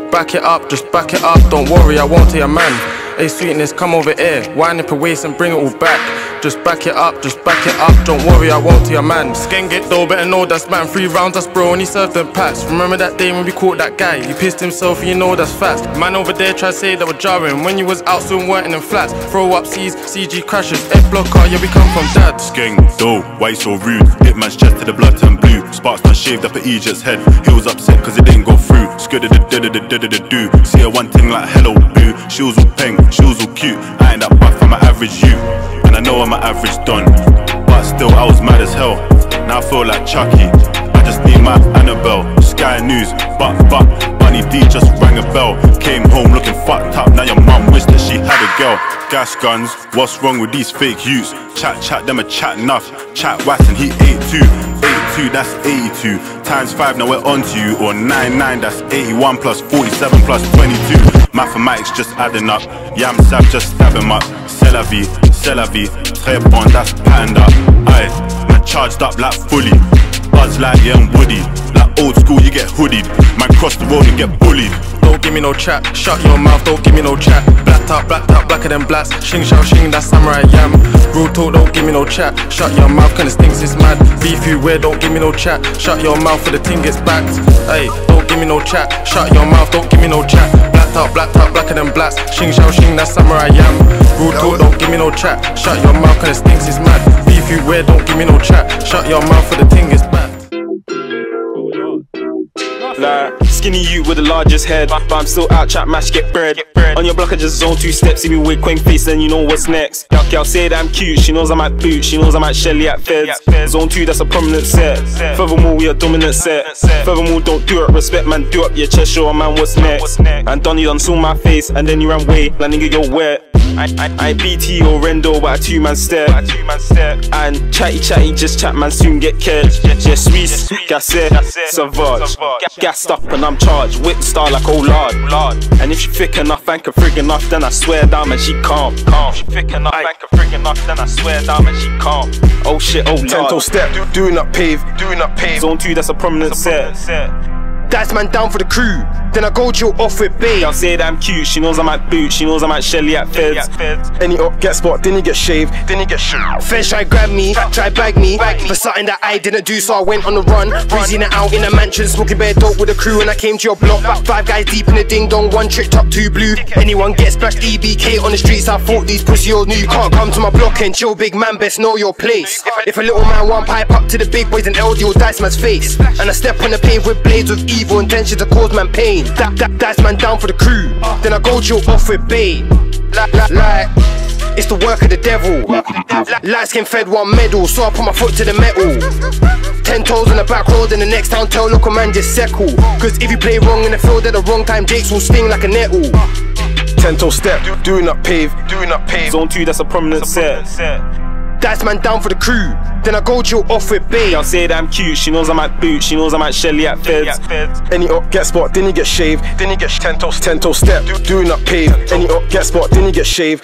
Back it up, just back it up. Don't worry, I won't tell your man. Hey, sweetness, come over here. Wind up a waist and bring it all back. Just back it up, just back it up. Don't worry, I won't tell your man. Skeng it though, better know that's man. Three rounds, that's bro, and he served them packs. Remember that day when we caught that guy? He pissed himself, and you know that's fast. Man over there try to say that we're jarring. When you was out soon working in flats. Throw up C's, CG crashes. F blocker, oh, yeah, we come from dad. Skeng, though, why you so rude? Hit man's chest to the blood turn blue. Sparks done shaved up at Egypt's head. He was upset cause it didn't go through. Skidda da da da da da da do. See her one thing like hello boo. She was all peng, she was all cute. I ain't that buff, average you. And I know I'm an average don. But still, I was mad as hell. Now I feel like Chucky. Just need my Annabelle. Sky News, but, but Sunny D just rang a bell. Came home looking fucked up. Now your mum wished that she had a girl. Gas guns, what's wrong with these fake youths? Chat, chat, them a chat enough. Chat wax and he ate too. 82, that's 82. Times 5, now we're on to you. Or 99, that's 81 plus 47 plus 22. Mathematics just adding up. Yam sap, just stab him up. C'est la vie, c'est that's up. Aye, man charged up like fully. Buzz like young Woody. Like old school, you get hoodied. Man cross the road and get bullied. Don't give me no chat, shut your mouth, don't give me no chat. Blacked out, blacked out, blacker than blacks. Shing shao shing, that's samurai yam. Real talk, don't give me no chat. Shut your mouth, cause things is mad. Beef you wear, don't give me no chat. Shut your mouth, for the thing gets backed. Hey, don't give me no chat. Shut your mouth, don't give me no chat. Blacked out, blacked out, blacker than blacks. Shing shao shing, that's samurai yam. Real talk, don't give me no chat. Shut your mouth, cause things is mad. Beef you wear, don't give me no chat. Shut your mouth, for the thing is backed. Like skinny you with the largest head, but I'm still out chat mash get bread. On your block I just zone two steps, see me with quang face, then you know what's next. Y'all girl say that I'm cute, she knows I'm at boot, she knows I'm at Shelly at Feds. Zone two that's a prominent set. Furthermore we a dominant set. Furthermore don't do it, respect man, do up your chest, show a man what's next. And Donny done saw my face, and then you ran away, like nigga you're wet. I, I, I BT or Rendo, but a two man step. And chatty chatty, just chat man soon get catch. Yeah, Swiss, gassé, savage. Gassed up and I'm charged, whip star like oh lord. And if she thick enough and can frig enough, then I swear down and she calm. If she thick enough and can frig enough, then I swear down and she calm. Oh shit, oh lord. Tento step, do, doing up pave, doing up pave. Zone two, that's a prominent set. That's man down for the crew. Then I go chill off with B. Y'all say that I'm cute, she knows I'm at boot, she knows I'm at Shelly at Feds. Any up, get spot, then he get shaved, then he get shaved. Feds try grab me, try bag me for something that I didn't do, so I went on the run. Breezing it out in a mansion, smoking bare dope with a crew, and I came to your block. Five guys deep in the ding dong, one trick top, two blue. Anyone gets splashed EBK on the streets, I thought these pussy old knew you can't come to my block and chill, big man, best know your place. If a little man one pipe up to the big boys, and LD will dice man's face. And I step on the pave with blades with evil intentions to cause man pain. That, that, that's man down for the crew. Then I go chill off with bait. Like, like, like, it's the work of the devil. Light skin fed one medal, so I put my foot to the metal. Ten toes on the back road, and the next town tell local man just settle. Cause if you play wrong in the field at the wrong time, Jakes will sting like a nettle. Tento step, doing up pave, doing up pave. Zone two, that's a prominent set. That's man down for the crew. Then I go chill off with B. Y'all say that I'm cute, she knows I'm at boot, she knows I'm at Shelly at Feds. Any up, get spot, then he get shaved, then he get tento, tento step, do, doing up pave. Any up, get spot, then he get shaved.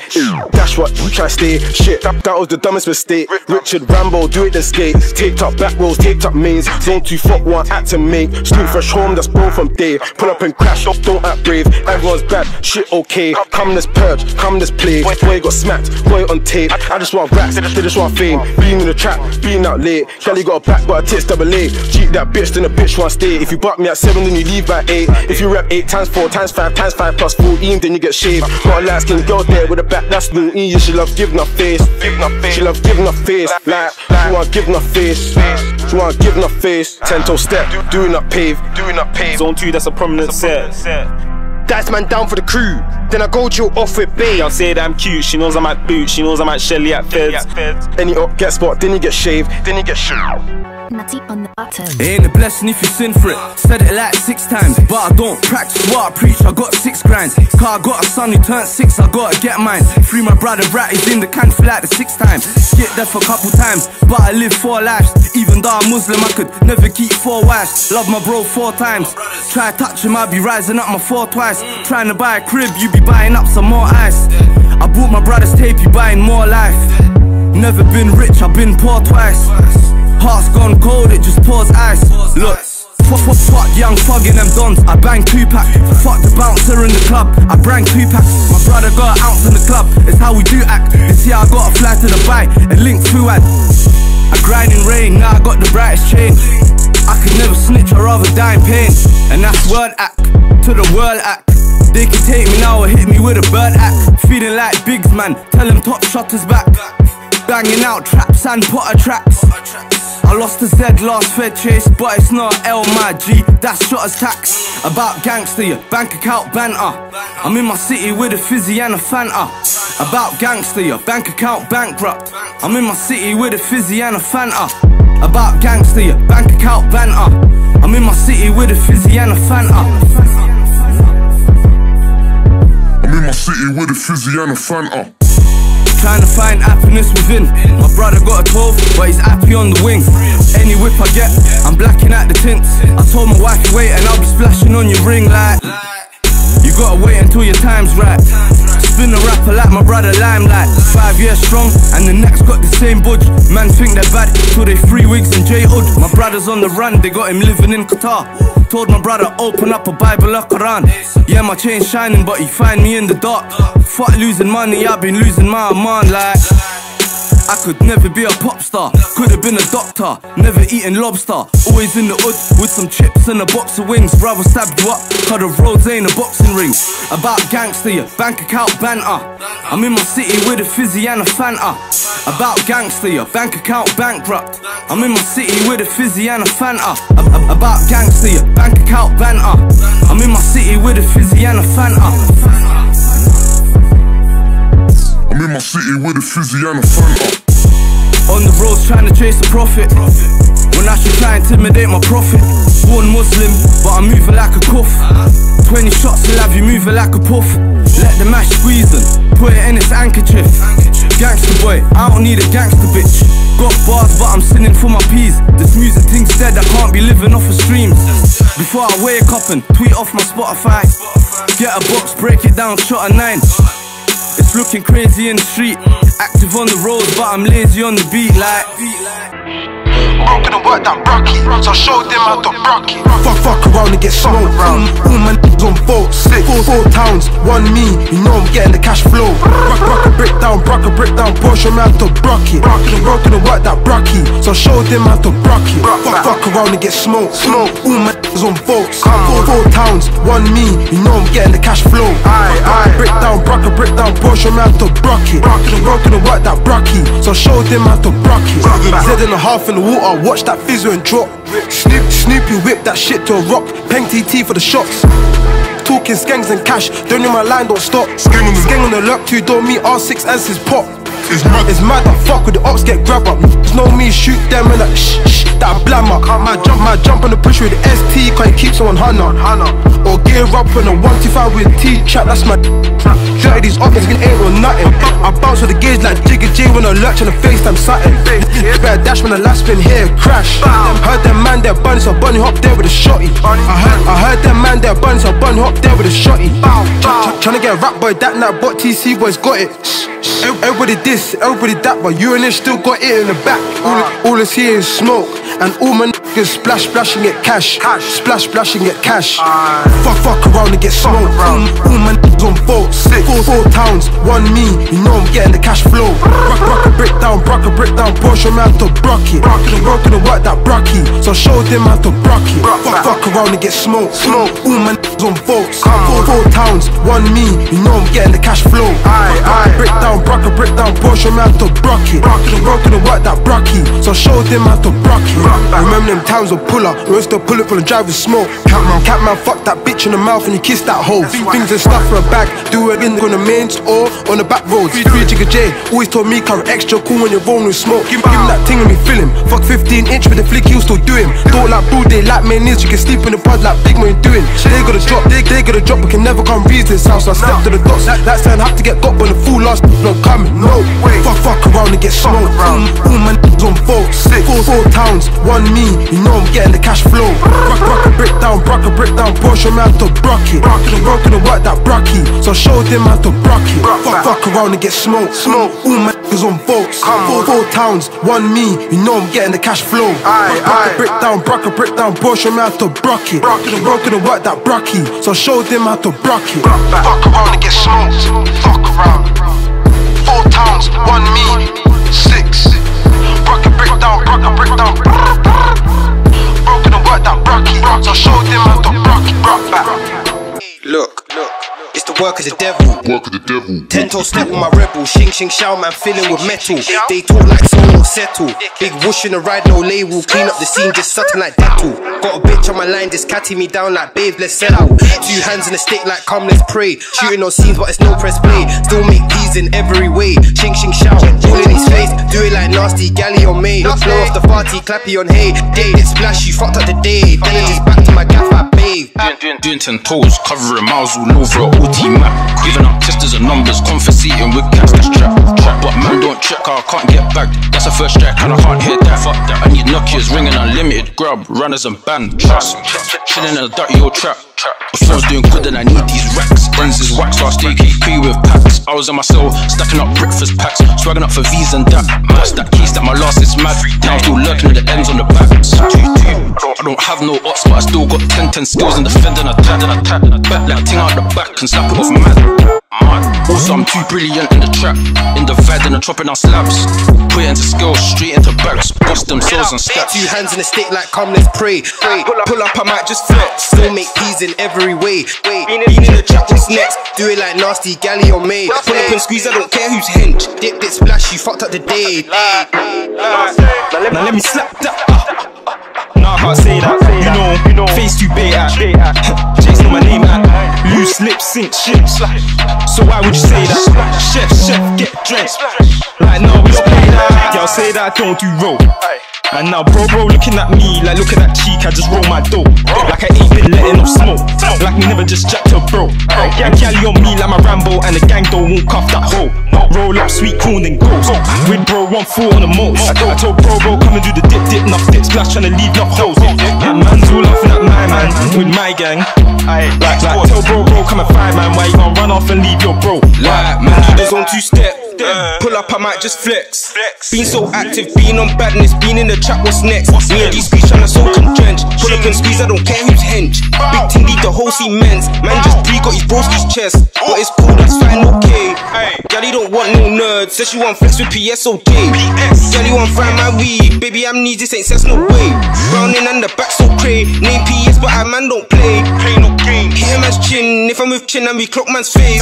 That's what you try stay. Shit, that, that was the dumbest mistake. Richard Rambo, do it then skate. Taped up back rows, taped up mains. Zone two fuck one act to make. Street ah. fresh home, that's bro from day. Pull up and crash, don't, don't act brave. Everyone's bad, shit okay. Come this purge, come this play. Boy got smacked, boy on tape. I just want racks, they just want fame. Being in the trap, being out late. Kelly got a back, but a tits double A. Cheat that bitch, then a bitch want stay. If you buck me at seven, then you leave by eight. If you rep eight times four times five times five plus fourteen, then you get shaved. Got a light skin girl there with a back that's new. E. She love giving her face. She love giving her face. Like she want giving her face. She want giving her face. Ten toe step, doing up pave, doing up pave. Zone two, that's a prominent set. That's man down for the crew. Then I go chill off with B. Y'all say that I'm cute, she knows I'm at boot, she knows I'm at Shelly at Feds. Any up, get spot, then he get shaved, then he get shaved. Nutty on the. It ain't a blessing if you sin for it. Said it like six times, but I don't practice what I preach. I got six grinds. Car I got a son who turned six, I gotta get mine. Free my brother rat, he's in the can for like the sixth time. Get death a couple times, but I live four lives. Even though I'm Muslim, I could never keep four wives. Love my bro four times. Try touch him, I'll be rising up my four twice. Trying to buy a crib, you be buying up some more ice. I bought my brother's tape, you buying more life. Never been rich, I've been poor twice. Heart's gone cold, it just pours ice. Look. Fuck, fuck, fuck, young fugging them dons. I bang two pack. Fuck the bouncer in the club. I bang two packs. My brother got an ounce in the club. It's how we do act. This year I got a fly to the bay and link through. I grind in rain, now I got the brightest chain. I could never snitch, I'd rather die in pain. And that's word act to the world act. They can take me now or hit me with a bird act. Feeling like Biggs, man. Tell them top shotters back. Banging out traps and potter tracks. I lost the Z last Fed chase, but it's not L my G, that's shotter's tax. About gangster, yeah, bank account banter. I'm in my city with a fizzy and a Fanta. About gangster, yeah, bank account bankrupt. I'm in my city with a fizzy and a Fanta. About gangster, yeah, bank account banter. I'm in my city with a fizzy and a Fanta. I'm in my city with a fizzy and a Fanta. Trying to find happiness within. My brother got a 12, but he's happy on the wing. Any whip I get, I'm blacking out the tints. I told my wife to wait and I'll be splashing on your ring like. You gotta wait until your time's right. Spin a rapper like my brother Limelight. Five years strong, and the next got the same budge. Man think they're bad, till they three weeks in J Hood. My brother's on the run, they got him living in Qatar. Told my brother, open up a Bible or Quran. Yeah, my chain's shining, but he find me in the dark. Fuck losing money, I've been losing my mind like. I could never be a pop star, could have been a doctor, never eaten lobster. Always in the hood with some chips and a box of wings. Rather stab you up, cause the roads ain't a boxing ring. About gangster, yeah, bank account banter. I'm in my city with a fizzy and a Fanta. About gangster, yeah, bank account bankrupt. I'm in my city with a fizzy and a Fanta. A- a- About gangster, yeah, bank account banter. I'm in my city with a fizzy and a Fanta. I'm in my city with a fizzy and a Fanta. On the roads trying to chase a profit. When I should try intimidate my prophet. Born Muslim, but I'm moving like a cuff. 20 shots will have you moving like a puff. Let the mash squeezing, put it in its handkerchief. Gangster boy, I don't need a gangster bitch. Got bars, but I'm singing for my peas. This music thing's dead, I can't be living off of streams. Before I wake up and tweet off my Spotify. Get a box, break it down, shot a nine. Looking crazy in the street. Active on the roads, but I'm lazy on the beat. Like, Broken and worked that Brocky, so I showed them how to Brocky. Fuck, fuck around and get smoked. All, all my niggas on boats. Four, four towns, one me. You know I'm getting the cash flow. Brock, brock a brick down, brock a brick down. Porsche man to Brocky. Broken, broken and worked that Brocky, so I showed them how to Brocky. Fuck, fuck around and get smoked. Smoke. All my niggas on boats. Four, four towns, one me. You know I'm getting the cash flow. Brock, brock a brick down, brock a brick down. Porsche man to Brocky. Broken, broken and worked that Brocky, so I showed them how to Brocky. Zed in the half in the water, watch that fizzle and drop. Snoop, Snoopy whip that shit to a rock. Peng TT for the shots. Talking skanks and cash, don't know my line, don't stop. Skang on the lock, two door me, R6 as his pop. It's mad, it's mad, I fuck with the ops, get grab up. Niggas know me, shoot them and like shh, shh, that blammer. My jump, my jump on the push with the ST, it keeps on Hana. Or gear up on a 125 with T trap, that's my. Dirty these ops, ain't or nothing. I bounce with the gauge like Jigga J when I lurch on the FaceTime something. Better dash when the last spin here, crash. Heard them man there bunny, so bunny hop there with a shotty. I heard, I heard them man there bunny, so bunny hop there with a shotty. Tryna get a rap boy, that night, but TC boys got it. Ev- Everybody this, everybody that, but you and it still got it in the back. All, all is here is smoke, and all my niggas splash, splash and get cash. Splash, splash and get cash. Fuck, fuck around and get smoked. All, mm, all my niggas on boats. Four, four towns, one me. You know I'm getting the cash flow. Brock, brock a brick down, brock a brick down. Porsche man to Brocky. Brocken, broken and work that Brocky. So show them how to Brocky. Fuck, fuck around and get smoked. Smoke. Mm, all my niggas on boats. Four, four towns, one me. You know I'm getting the cash flow. Brock, brock a brick down, brock a brick down. Porsche man to Brocky. Brocken, broken and work that Brocky. So I showed them how to Brocky. I remember them times pull up. To pull up from the driver's smoke. Catman, Catman, fuck that bitch in the mouth and you kiss that hoe. Things and stuff for a bag. Do it in on the mains or on the back roads. Free Jigga J. Always told me come extra cool when you're rolling with smoke. Give, him that thing when we feel him. Fuck 15 inch with the flick, he'll still do him. Don't like boo, they like men is. You can sleep in the pod like big man doing. They gotta drop, they, they gotta drop, but can never come reach this house. So I step to the dots. That time have to get got, but the fool lost. No coming, no way. Fuck, fuck around and get smoked. All, mm, all my on boats. Four, four towns, one me. You know I'm getting the cash flow. Brock, brock a brick down, brock a brick down. Porsche man to Brocky. Brocken, broken and work that Brocky. So showed them how to Brocky. Fuck, fuck around and get smoked. Smoke. All my niggas on boats. Four, four towns, one me. You know I'm getting the cash flow. Brock, brock a brick down, brock a brick down. Porsche man to Brocky. Brocken, broken and work that Brocky. So showed them how to Brocky. Fuck around and get smoked. Fuck around. Four towns, one me. Six. Look, look. It's the work of the devil. Work of the devil. Ten toe step with my rebel. Shing shing show man filling with metal. They talk like someone will settle. Big whoosh in the ride, no label. Clean up the scene, just something like Dettol. Got a bitch on my line, just catting me down like babe, let's settle. Two hands in a stick like come, let's pray. Shooting on scenes, but it's no press play. Still make peas in every way. Shing shing shout, all in his face. Do it like nasty, galley on May. Blow off the party, clappy on hay. Day, get splash, you fucked up the day. Then it's just back to my gaff, I bathe. Doing, doing, doing ten toes, covering miles all over Be mad. Giving up testers and numbers, confiscating with that's trap. But man don't check, I can't get bagged. That's a first strike, and I can't hear that. Fuck that. I need Nokia's ringing unlimited, grub, runners and band. Trust. Chilling in a dirty old trap. My phone's doing good and I need these racks. Ends is wax, so I stay KP with packs. I was on my cell, stacking up breakfast packs. Swagging up for V's and that. Bust that case that my last is mad. Now I'm still lurking with the ends on the back. I don't have no ops, but I still got 10 10 skills in defending attack. Back that thing out the back and slap it off mad. Also, I'm too brilliant in the trap. In the vad and I'm chopping out slabs. Put into skills, straight into bags. Bust themselves and stats. Two hands in a stick like come let's pray. pray. Pull up, I might just flex. Still make peas in every way. Been in the trap, what's next? Do it like nasty galley or May. Pull up and squeeze, I don't care who's hench. Dip it splash, you fucked up the day. Now let me slap that. Nah, I can't say that. You know, face too bait at. Jake's not my name ah. at. Loose lips sink ships. So why would you say that? Chef, chef, get drenched. Like, no, we don't play that. Y'all say that don't do rope. And now bro bro looking at me like look at that cheek I just roll my dough Like I ain't been letting off smoke. Like me never just jacked a bro. And Cali on me like my Rambo And the gang though won't cuff that hoe. Roll up sweet corn and ghost With bro one foot on the most. I told bro bro come and do the dip dip Enough dip splash tryna leave enough holes. And man's all laughing at my man With my gang. Like, like tell bro bro come and find man. Why you gon' run off and leave your bro Like, man, do this on two step. Uh. Pull up, I might just flex. Been so active, been on badness, been in the trap, what's next? Me and these streets tryna soak and drench. Pull up and squeeze, I don't care who's hench. Big Ting lead the whole cements. Man just pre got his broski's chest. But it's cool, that's fine, okay. Gally don't want no nerds, says she want flex with PSOJ. Gally want fry my weed, baby, I'm need this ain't sense, no way. Browning and the back so cray. Name PS, but I man don't play. Play no game. Hit him as chin, if I'm with chin and we clock man's face.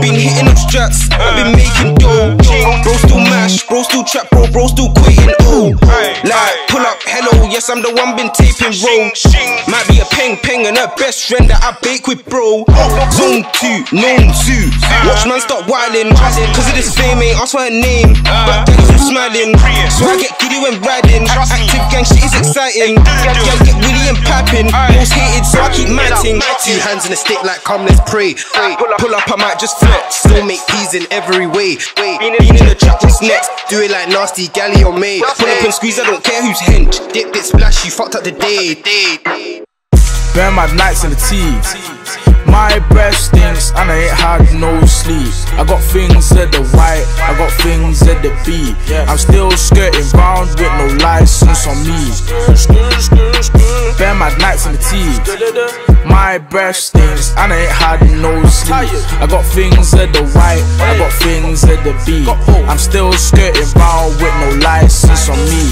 Been hitting up strats, I've been making dough. Bro still mash, bro still trap, bro, bro still quitting. Oh, like pull up, hello, yes I'm the one been taping roll. Might be a peng peng and her best friend that I bake with, bro. Zone two, known two. Watch man start wildin', cause of this fame ain't ask for her name. But girls all smiling, so I get giddy when riding. Active gang shit is exciting. Girl get willy and papping, most hated, so I keep matting. Two hands in a stick like come let's pray. Pull up, I might just flex. Still make peas in every way. Been in the trap, what's next? Do it like nasty galley or May. Pull up and squeeze, I don't care who's hench. Dip it splash, you fucked up the day. Burn my nights in the tea. My breath stinks and I ain't had no sleep. I got things at the white, I got things at the B. I'm still skirting round with no license on me. Burn my nights in the tea. My breath stinks and I ain't had no sleep. I got things at the white, I got things at the B. I'm still skirting round with no license on me.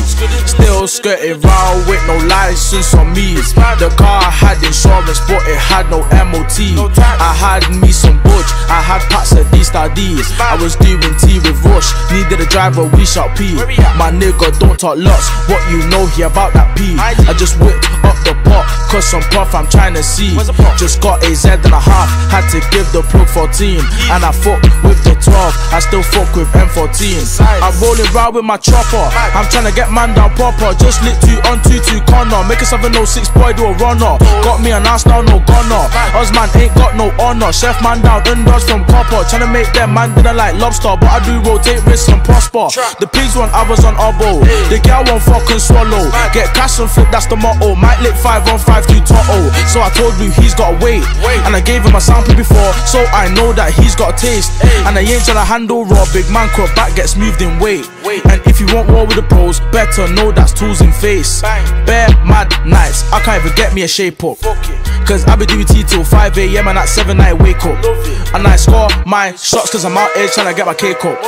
Still skirting round with no license on me. The car had insurance, but it had no MOT. I had me some butch, I had packs of these D's. I was doing tea with Rush, needed a driver, we shot P. My nigga, don't talk lots, what you know here about that P. I just whipped up the pot, cause some puff I'm trying to see. Just got a Z and a half, had to give the plug 14. And I fuck with the 12, I still fuck with M14. I'm rolling round with my chopper, I'm trying to get man down proper. Just lit two on two, two corner, make a 706 boy do a runner. Got me an ass now, no gunner. Osman ain't got no honor. Chef man down, indoors from copper. Tryna make them man didn't like lobster, but I do rotate risks and prosper. The pigs want others on elbow. The girl won't fucking swallow. Get cash and flip, that's the motto. Might lick five on five to Toto. So I told you he's got weight. And I gave him a sample before, so I know that he's got a taste. And I ain't tryna handle raw. Big man cut back gets moved in weight. And if you want war with the pros, better know that's tools in face. Bare mad nights, I can't even get me a shape up. Cause I be doing T till 5 a.m. and at 7 I wake up. And I score my shots cause I'm out here trying to get my cake up.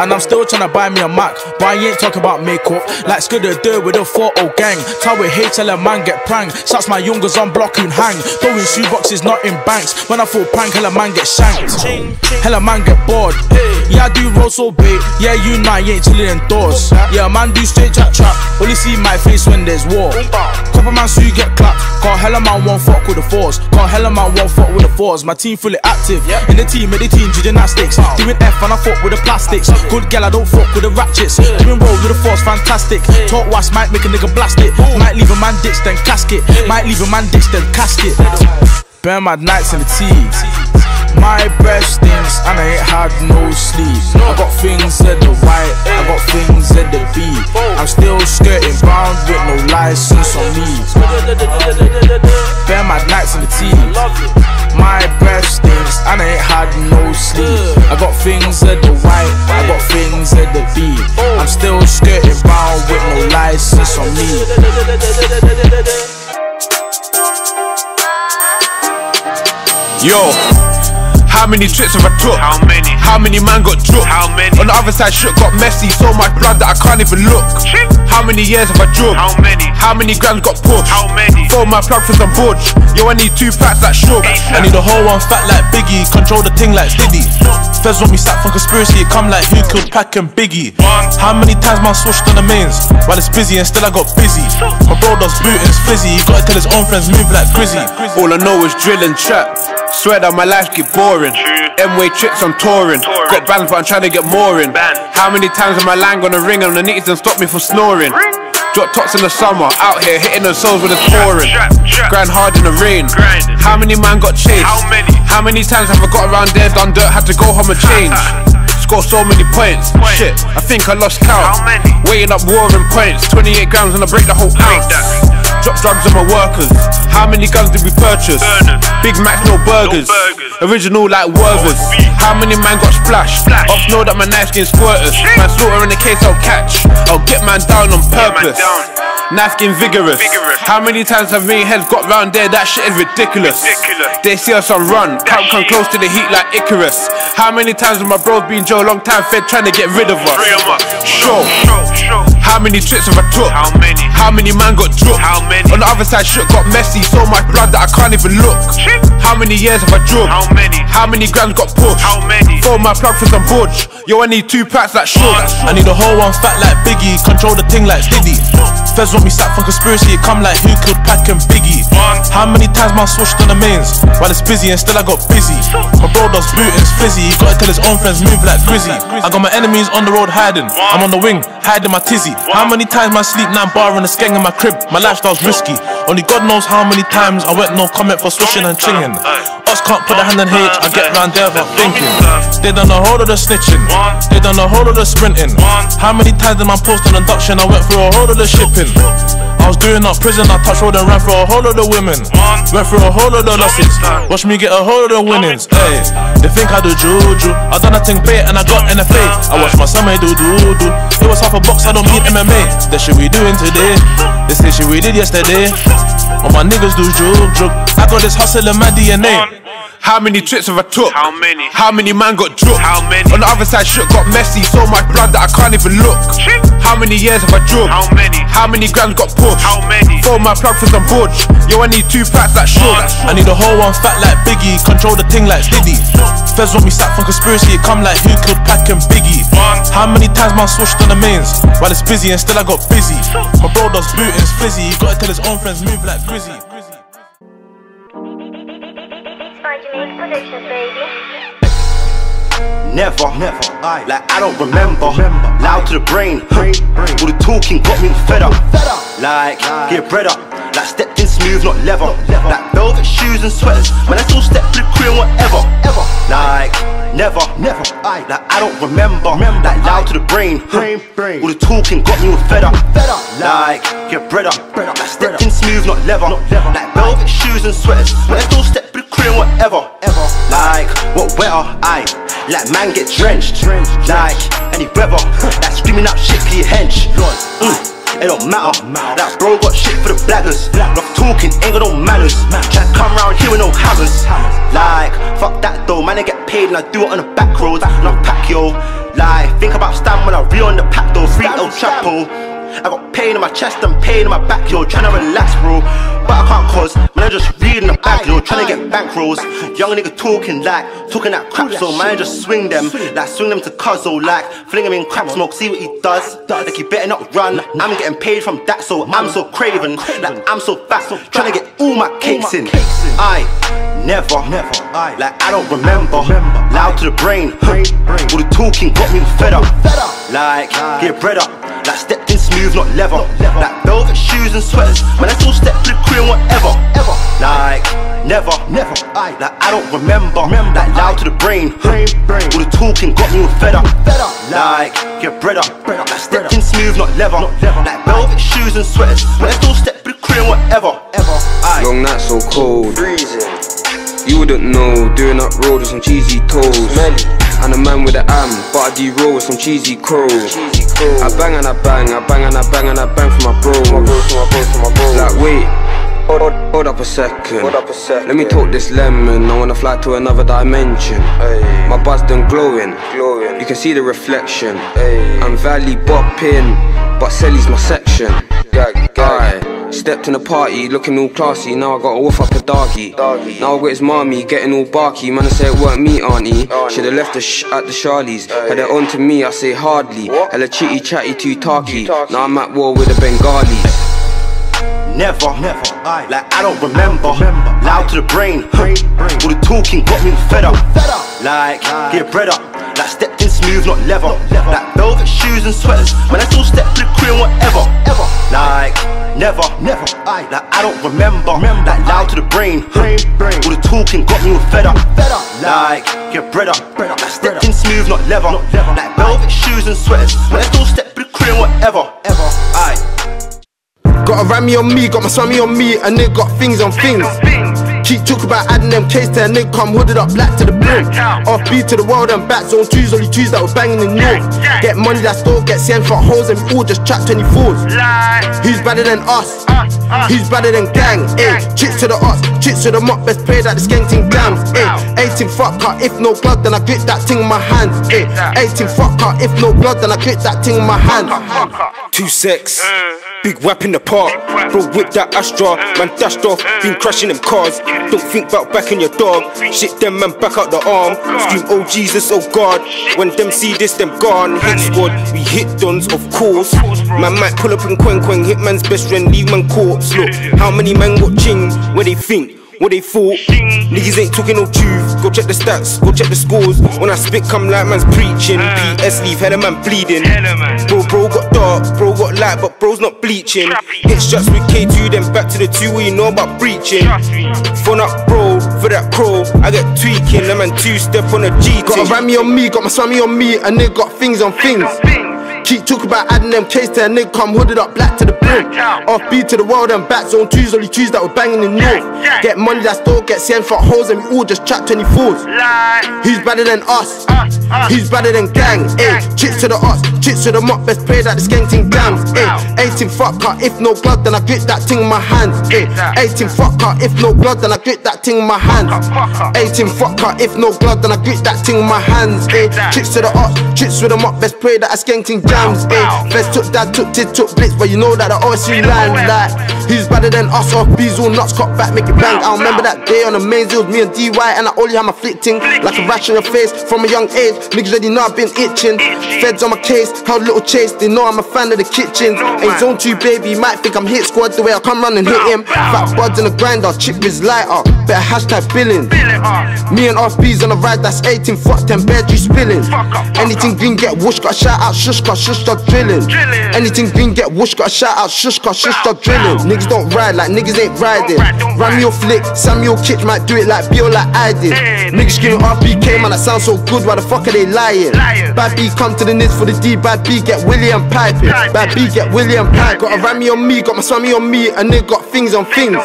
And I'm still trying to buy me a Mac, but I ain't talking about makeup. Like Scudder do with a 4 gang. Tower hate tell a man get pranked. Shots my youngers on block and hang. Throwing shoe boxes, not in banks. When I fall prank, hella man get shanked. Hella man get bored. Yeah, I do roll so big. Yeah, you know I ain't chilling indoors. Yeah, man do straight trap trap. Only see my face when there's war. Couple man so you get clapped. Call hella man one fuck with the force. Call hella man one fuck with the fours, My team fully active. In the team, in the team, do gymnastics. Doing F and I fuck with the plastics. Good gal, I don't fuck with the ratchets. Doing roll with the force, fantastic. Talk was might make a nigga blast it. Might leave a man ditch then casket. Might leave a man ditch then casket. Burn my nights in the tea. My best things, and I ain't had no sleep. I got things at the right, I got things at the B. I'm still skirting bound with no license on me. Bear my nights in the team. My breath stinks. and I ain't had no sleep. I got things at the right, I got things at the B. I'm still skirting round with no license on me. Yo, how many trips have I took? How many? How many man got dropped? How many? On the other side, shit got messy, so much blood that I can't even look. How many years have I drunk? How many? How many grams got pushed? How many? Four my plug for some budge. Yo, I need two packs like shook. I need a whole one fat like Biggie, control the thing like Diddy. Feds want me sacked from conspiracy, come like who killed Pac and Biggie. How many times man switched on the mains while it's busy and still I got busy. My bro does boot and he gotta tell his own friends move like Grizzy. All I know is drill and trap. Swear that my life get boring. M-way trips, I'm touring. Got bands, but I'm trying to get more in. How many times am lying on the ring and the niggas done stop me from snoring? Drop tops in the summer, out here hitting the souls when it's pouring. Grind hard in the rain. How many man got chased? How many? How many times have I got around there, done dirt, had to go home and change? <laughs> Score so many points. Shit, I think I lost count. How many? Weighing up warring points, 28 grams and I break the whole ounce. Drop drugs on my workers. How many guns did we purchase? Big Macs, no burgers. Original like Werthers. How many man got splashed? Off know that my knife skin squirters. Man slaughter in the case I'll catch. I'll get man down on purpose. Knife skin vigorous. How many times have me heads got round there? That shit is ridiculous. They see us on run. Can't come close to the heat like Icarus. How many times have my bros been Joe long time fed trying to get rid of us? Sure. How many trips have I took? How many? How many man got dropped? How many? On the other side, shit got messy, so much blood that I can't even look. How many years have I drunk? How many? How many grams got pushed? How many? Throw my plug for some budge. Yo, I need two packs like shook. I need a whole one fat like Biggie, control the thing like Diddy. Feds want me sacked for conspiracy, it come like who killed Pac and Biggie. How many times man switched on the mains while it's busy and still I got busy. My bro does boot and it's fizzy, he gotta tell his own friends move like Grizzy. I got my enemies on the road hiding, I'm on the wing hiding my tizzy. How many times man sleep now bar in the skeng in my crib? My lifestyle's risky. Only God knows how many times I went no comment for swishing and chinging. Us can't put a hand on H, I get round there without thinking. They done a whole of the snitching, they done a whole of the sprinting. How many times did man post an induction? I went through a whole of the shipping. I was doing up prison, I touched road and ran through a whole lot of women. Went through a whole lot of losses. Watch me get a whole lot of winnings. Hey, they think I do juju. I done a thing bait and I got NFA. I watch my summer do do do. It was half a box, I don't mean MMA. That shit we doing today. This say shit we did yesterday. All my niggas do drug drug. I got this hustle in my DNA. How many trips have I took? How many? How many man got dropped? How many? On the other side, shit got messy, so much blood that I can't even look. How many years have I drunk? How many? How many grams got pushed? How many? Throw my plug for some budge. Yo, I need two packs like shook. I need a whole one fat like Biggie, control the thing like Diddy. Feds want me sacked from conspiracy, it come like who killed Pac and Biggie. How many times man switched on the mains while it's busy and still I got busy. My bro does boot and it's fizzy, he gotta tell his own friends move like Grizzy. Never, never, like I don't remember. remember. Loud to the brain, huh? all the talking got me fed up. Like, get bread up, like stepped in smooth, not leather. Like velvet shoes and sweaters, man, I still step to the crew and whatever. Like, never, never, like I don't remember. Like loud to the brain, huh? all the talking got me fed up. Like, get bread up, like stepped in smooth, not leather. Like velvet shoes and sweaters, man, I still step to the crew and whatever. Like, what wetter, I like man get drenched. Like any weather, <laughs> like screaming out shit your hench. Mm, it don't matter. That bro got shit for the blaggers. Rough talking, ain't got no manners. Try to come round here with no hammers. Like, fuck that though, man, I get paid and I do it on the back roads. Not pack yo. Like, think about stand when I re on the pack though. Free El Chapo. I got pain in my chest and pain in my back, yo. Tryna relax, bro. But I can't cause, man, I just reading the back, yo. Tryna get bankrolls. Young nigga talking like, talking that crap, so man, just swing them. Like, swing them to Cuzzo, oh, like, fling him in crap smoke, see what he does. Like, he better not run. I'm getting paid from that, so I'm so craven. Like, I'm so fat, tryna get all my cakes in. I never, never, like, I don't remember. remember. Loud to the brain, huh? all the talking got me fed up. Like, get bread up. Like stepped in smooth, not leather. Like velvet shoes and sweaters. Man, I still step to the crew and whatever. Like, never, never. I like I don't remember. remember like loud to the brain. brain, brain. All the talking got me all fed up. Fed up. Like get bread up. Bread up. Like stepping smooth, not leather. Not leather. Like velvet shoes and sweaters. When I still step with the crew and whatever. Ever. Aye. Long night so cold. Freezing. You wouldn't know, doing up road with some cheesy toes. And a man with an am, but I do roll with some cheesy crow. I bang and I bang, I bang and I bang and I bang for my bro. Like wait, hold, hold, hold up a second. Hold up a second. Let me talk this lemon. I wanna fly to another dimension. My buzz done glowing. glowing. You can see the reflection. I'm valley bopping, but Selly's my section. Stepped in the party, looking all classy. Now I got a woof up a doggy. Now I got his mommy, getting all barky. Man, I say it weren't me, auntie. Should've left the sh at the Charlies. Had it on to me, I say hardly. Hella chitty chatty too talky. Now I'm at war with the Bengalis. Never, never. Like I don't remember. remember Loud to the brain. Huh. All the talking got me fed up. Fed up. Like get bread up. Like stepped in smooth, not leather. Like velvet shoes and sweaters. When I still step with the crew and whatever. Ever. Like never, never. I Like I don't remember. Like loud to the brain. Huh. All the talking got me all fed up. Like get bread up. Like stepped in smooth, not leather. Like velvet shoes and sweaters. When I still step with the crew and whatever. Ever. Aye. Got a rammy on me, got my swami on me, and they got things on things. Keep talking about adding them case to a nigga come hooded up black to the brim. Off beat to the world and back zone twos, only twos that was banging in north. Get money that store, get sent for hoes and we all just chat 24s. Who's better than us? Who's better than gang? Eh, chicks to the us, chicks to the mop, best played at the skanking dams. Eh, 18 fuck if no blood, then I grip that thing in my hands. Eh, 18 fuck if no blood, then I grip that thing in my hands. Two sex, big whap in the park. Bro, whip that Astra, man dashed off, been crashing them cars. Don't think about backing your dog. Shit, them man back out the arm. Scream, oh Jesus, oh God. When them see this, them gone. Hit squad, we hit dons, of course. Man might pull up in Quang Quang, hit man's best friend, leave man corpse. Look, how many men got ching where they think? What they thought, niggas ain't talking no truth. Go check the stats, go check the scores. When I spit, come like man's preaching. PS leave, hella man bleeding. Bro, bro got dark, bro got light, but bro's not bleaching. Hit shots with K2, then back to the two where you know about breaching. Phone up, bro, for that crow. I get tweaking, them man two step on a G. Got a rammy on me, got my swammy on me, and they got things on things. Keep talking about adding them case to a nigga come hooded up black to the brim. Off beat to the world and back zone twos, only twos that were banging in north. Get money that store, get sent for hoes, and we all just chat 24s. Who's better than us? Who's better than gang? Eh, chicks to the us, chicks to the mop, best played at the skanking dams. Eh, 18 fuck if no blood, then I grip that thing in my hands. Eh, 18 fuck if no blood, then I grip that thing in my hands. 18 fuck her, if no blood, then I grip that thing in my hands. Eh, chicks to the us, chicks with the mop, best played at the skanking jams. Eh, best took that, took tit, took blitz, but you know that I always see line like. Who's better than us? Off bees, all nuts, cut back, make it bang. I remember that day on the mains, it was me and DY, and I only had my flicking like a rash on your face from a young age. Niggas already know I've been itching. Feds on my case, held a little chase. They know I'm a fan of the kitchens. Ain't zone two, baby. Might think I'm hit squad the way I come run and hit him. Fat buds in the grinder, chip is lighter. Better hashtag billing. Me and off bees on the ride, that's 18. Fuck them, bad you spilling. Anything green get whoosh, got a shout out, shush, got shush, start drilling. Anything green get whoosh, got a shout out, shush, got shush, start drilling. Niggas don't ride like niggas ain't riding. Run your flick, Samuel Kitch might do it like Bill like I did. Niggas screaming RPK, man, that sounds so good. Why the fuck are they lying? Bad B come to the nits for the D. Bad B get William piping. Bad B get William pipe. Got a rammy on me, got my swammy on me, and they got things on things.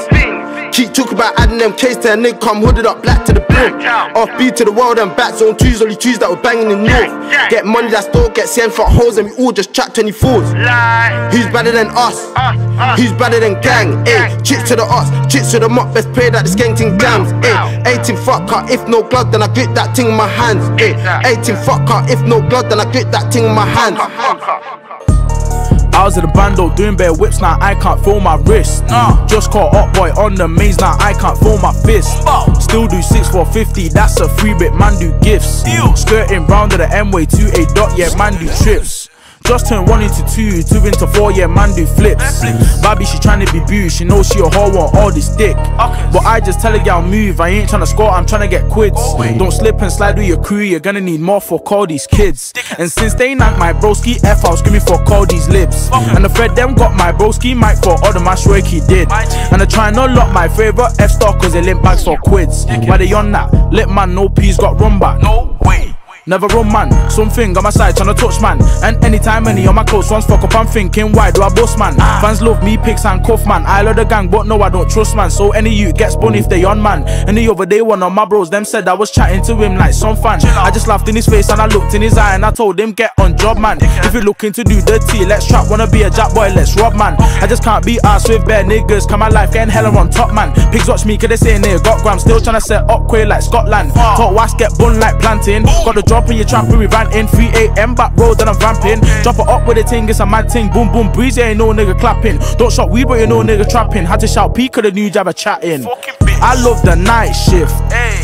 Keep talking about adding them case to a nigga come hooded up black to the brim. Off beat to the world and back zone twos, only twos that were banging in north. Get money that store, get sent for hoes, and we all just chat 24s. Who's better than us? Who's better than gang? Eh, chicks to the us, chicks to the mop, best played at the skanking dams. Eh, 18 fuck if no blood, then I grip that thing in my hands. Eh, 18 fuck if no blood, then I grip that thing in my hands. I was in the bando doing bare whips, now I can't feel my wrist. Nah. Just caught up boy on the maze, now I can't feel my fist. Still do 6 for 50, that's a free bit, man do gifts. Skirting round to the M way to a dot, yeah, man do trips. Just turn one into two, two into four, yeah, man do flips. Baby, she tryna be boo, she knows she a hoe want all this dick. But I just tell her, girl, move. I ain't tryna score, I'm tryna get quids. Don't slip and slide with your crew, you're gonna need more for all these kids. And since they knocked my broski F, I was screaming for all these lips. And the Fred them got my broski mic for all the mash work he did. And I try not lock my favorite F star cause they limp bags for quids. Why they on that? Let man know P's got run back. No way. Never run man, something on my side tryna touch man. And anytime any of my close ones fuck up, I'm thinking, why do I boss man? Fans love me, pics and cuff man. I love the gang, but no, I don't trust man. So any you get spun if they on man. And the other day, one of my bros, them said I was chatting to him like some fan. I just laughed in his face and I looked in his eye and I told him, get on job man. If you're looking to do dirty, let's trap. Wanna be a jack boy, let's rob man. I just can't be ass with bare niggas. Come my life getting hella on top man. Pigs watch me, cause they say they got grams. Still tryna set up queer like Scotland. Talk was get bun like planting. Got the drop in your trap, we ran in 3 a.m. back road and I'm vamping. Drop it up with a ting, it's a mad ting. Boom, boom, breeze, ain't no nigga clapping. Don't shot we, but you know nigga trapping. Had to shout peak of the new jabber chatting. I love the night shift.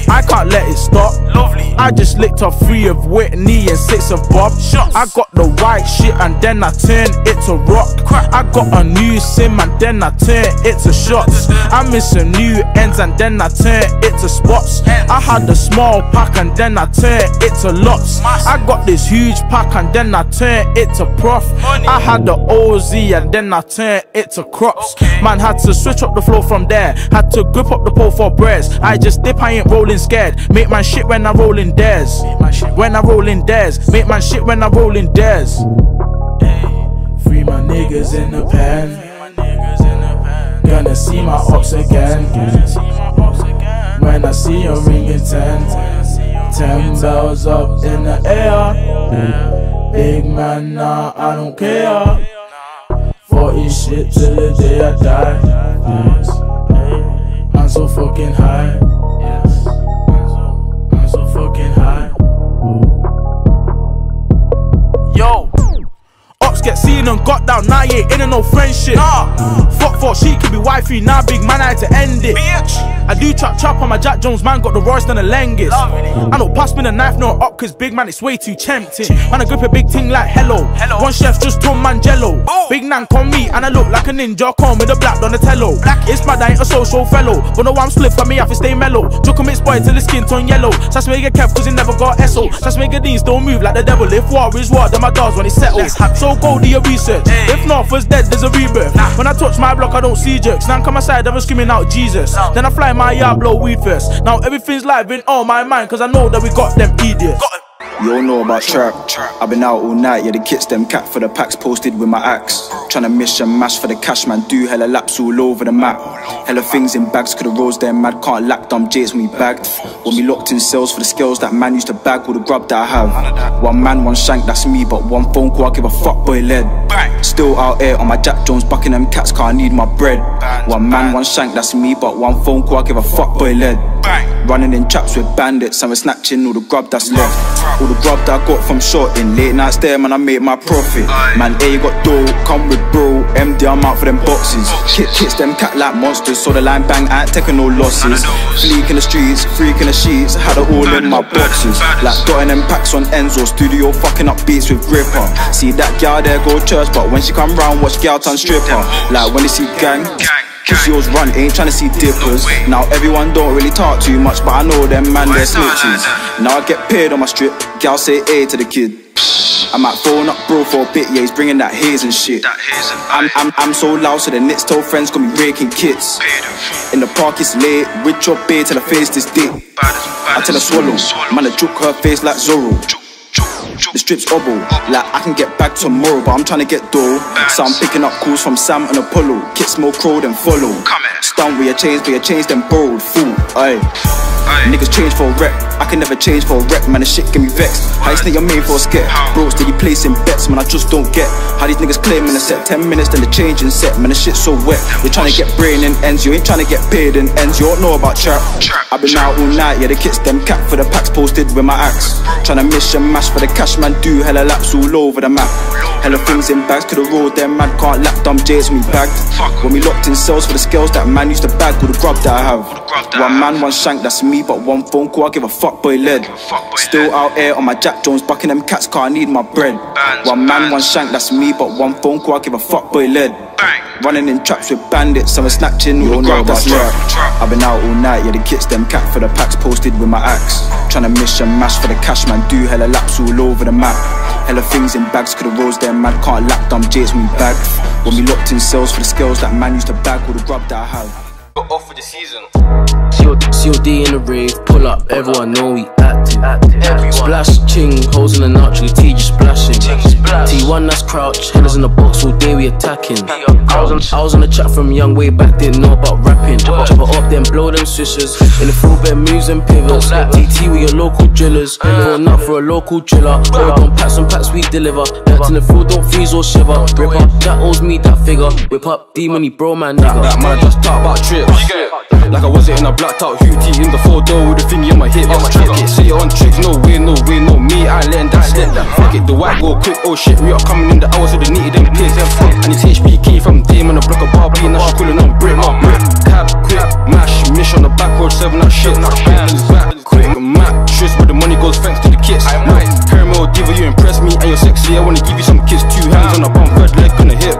I can't let it stop. Lovely. I just licked off three of Whitney and six of Bob. Shots. I got the white shit and then I turn it to rock. I got a new sim and then I turn it to shots. I miss some new ends and then I turn it to spots. I had a small pack and then I turn it to lots. I got this huge pack and then I turn it to prof. I had the OZ and then I turn it to crops. Man had to switch up the flow from there. Had to grip up the pole for breads. I just dip, I ain't rolling scared. Make my shit when I roll in dares. When I roll in dares. Make man shit when I roll in dares. Free my niggas in the pen. Gonna see my ops again. When I see you ringing ten, ten bells up in the air. Big man, nah, I don't care. Forty shit till the day I die. I'm so fucking high. Get seen and got down, now you ain't in no friendship. Nah, fuck for she could be wifey, now big man I had to end it. Bitch. I do chop chop on my Jack Jones, man got the Royce than the longest. I don't pass me the knife, no up, cause big man it's way too tempting. Man, I grip a big thing like hello. hello. One chef just told man jello. Big nan call me and I look like a ninja, call me the black Donatello. It's mad, I ain't a social fellow, but no I'm split for me, I have to stay mellow. Joke a mix boy till the skin turn yellow. Sass make a kev cause he never got SO. Sass make a don't move like the devil. If war is war, then my dogs when it settles. So go do your research. If not, first dead, there's a rebirth. When I touch my block, I don't see jerks. Now come aside, I was screaming out Jesus. Then I fly my yard, blow weed first. Now everything's live in all my mind, cause I know that we got them idiots. You all know about trap. I've been out all night, yeah, the kits them cat for the packs posted with my axe. Tryna miss and mash for the cash, man. Do hella laps all over the map. Hella things in bags, could the roads there mad. Can't lack dumb J's when we bagged. When we locked in cells for the skills that man used to bag all the grub that I have. One man, one shank, that's me, but one phone call, I give a fuck boy lead. Still out here on my Jack Jones, bucking them cats, can't need my bread. One man, one shank, that's me, but one phone call, I give a fuck boy lead. Running in traps with bandits, and we're snatching all the grub that's left. All the grub that I got from shorting. Late nights there, man, I make my profit. Man, A got dough, come with bro. MD, I'm out for them boxes. Kit kits them cat like monsters, so the line bang, I ain't taking no losses. Fleek in the streets, freak in the sheets, had it all in my boxes. Like dotting them packs on Enzo, studio fucking up beats with gripper. See that gal there go church, but when she come round, watch gal turn stripper. Like when they see gang. Cause yours run, ain't tryna see dippers. Now everyone don't really talk too much, but I know them man, they're snitches. Now I get paid on my strip, gal say A to the kid. I might phone up bro for a bit, yeah, he's bringing that haze and shit. I'm, I'm, I'm so loud, so the Knicks told friends got me raking kits. In the park, it's late, with your beer till I face this dick. I tell her swallow, man, I juke her face like Zorro. The strip's obble, like I can get back tomorrow, but I'm trying to get dough. So I'm picking up calls from Sam and Apollo. Kids more crow than follow. Stun with your chains, but your chains then borrowed. Fool, aye. Niggas change for a rep, I can never change for a rep, man. The shit get me vexed. How you snake your main for a skit? Bro, you placing bets, man. I just don't get how these niggas claim in a set 10 minutes, then the change in set, man. The shit's so wet. You're trying to get brain in ends, you ain't trying to get paid in ends. You don't know about trap. I've been out all night, yeah. The kits them cap for the packs posted with my axe. Trying to miss and mash for the cash, man. Do hella laps all over the map. Hella things in bags to the road, them man can't lap dumb J's when we bagged. When we locked in cells for the scales that man used to bag with the grub that I have. One man, one shank, that's me, but one phone call, I give a fuck boy lead. Still out here on my Jack Jones, bucking them cats, car, I need my bread. One man, one shank, that's me, but one phone call, I give a fuck boy lead. Running in traps with bandits, some are snatching, we all know that's luck. I've been out all night, yeah, the kits, them cat for the packs posted with my axe. Trying Tryna mission mash for the cash, man, do hella laps all over the map. Hella things in bags, could've rose them, man, can't lap dumb J's when we bag. When we locked in cells for the skills that man used to bag all the grub that I have. Got off for the season. COD in the rave, pull up, everyone know we active. Splash, ching, holes in the natural, T just splashing. T1 that's crouch, headers in the box, all day we attacking. I was, on, I was on the chat from young way back, didn't know about rapping. Chop it up, then blow them swishers. In the full bed, moves and pivots. TT with your local drillers. Uh. Going up for a local driller. Hold on, packs on packs, we deliver. Left in the field, don't freeze or shiver. Rip up, that owes me that figure. Whip up, D money, bro, man, nigga. That man just talk about Like I was it in a blacked out hootie in the four door with a thingy on my hip. Trick it, say it on tricks, no way, no way, no me. I ain't letting that slip. Fuck it, the white go quick. Oh shit, we are coming in the hours of the needed them piss. And it's HBK from Dame on the block of Barbie, now she calling on Brit. My Brit, cab, quick, mash, mish on the back road, seven that shit. Bands back, quick, mattress where the money goes thanks to the kids. Right, caramel diva, you impress me and you're sexy. I wanna give you some kiss, two hands on the bum, third leg on the hip.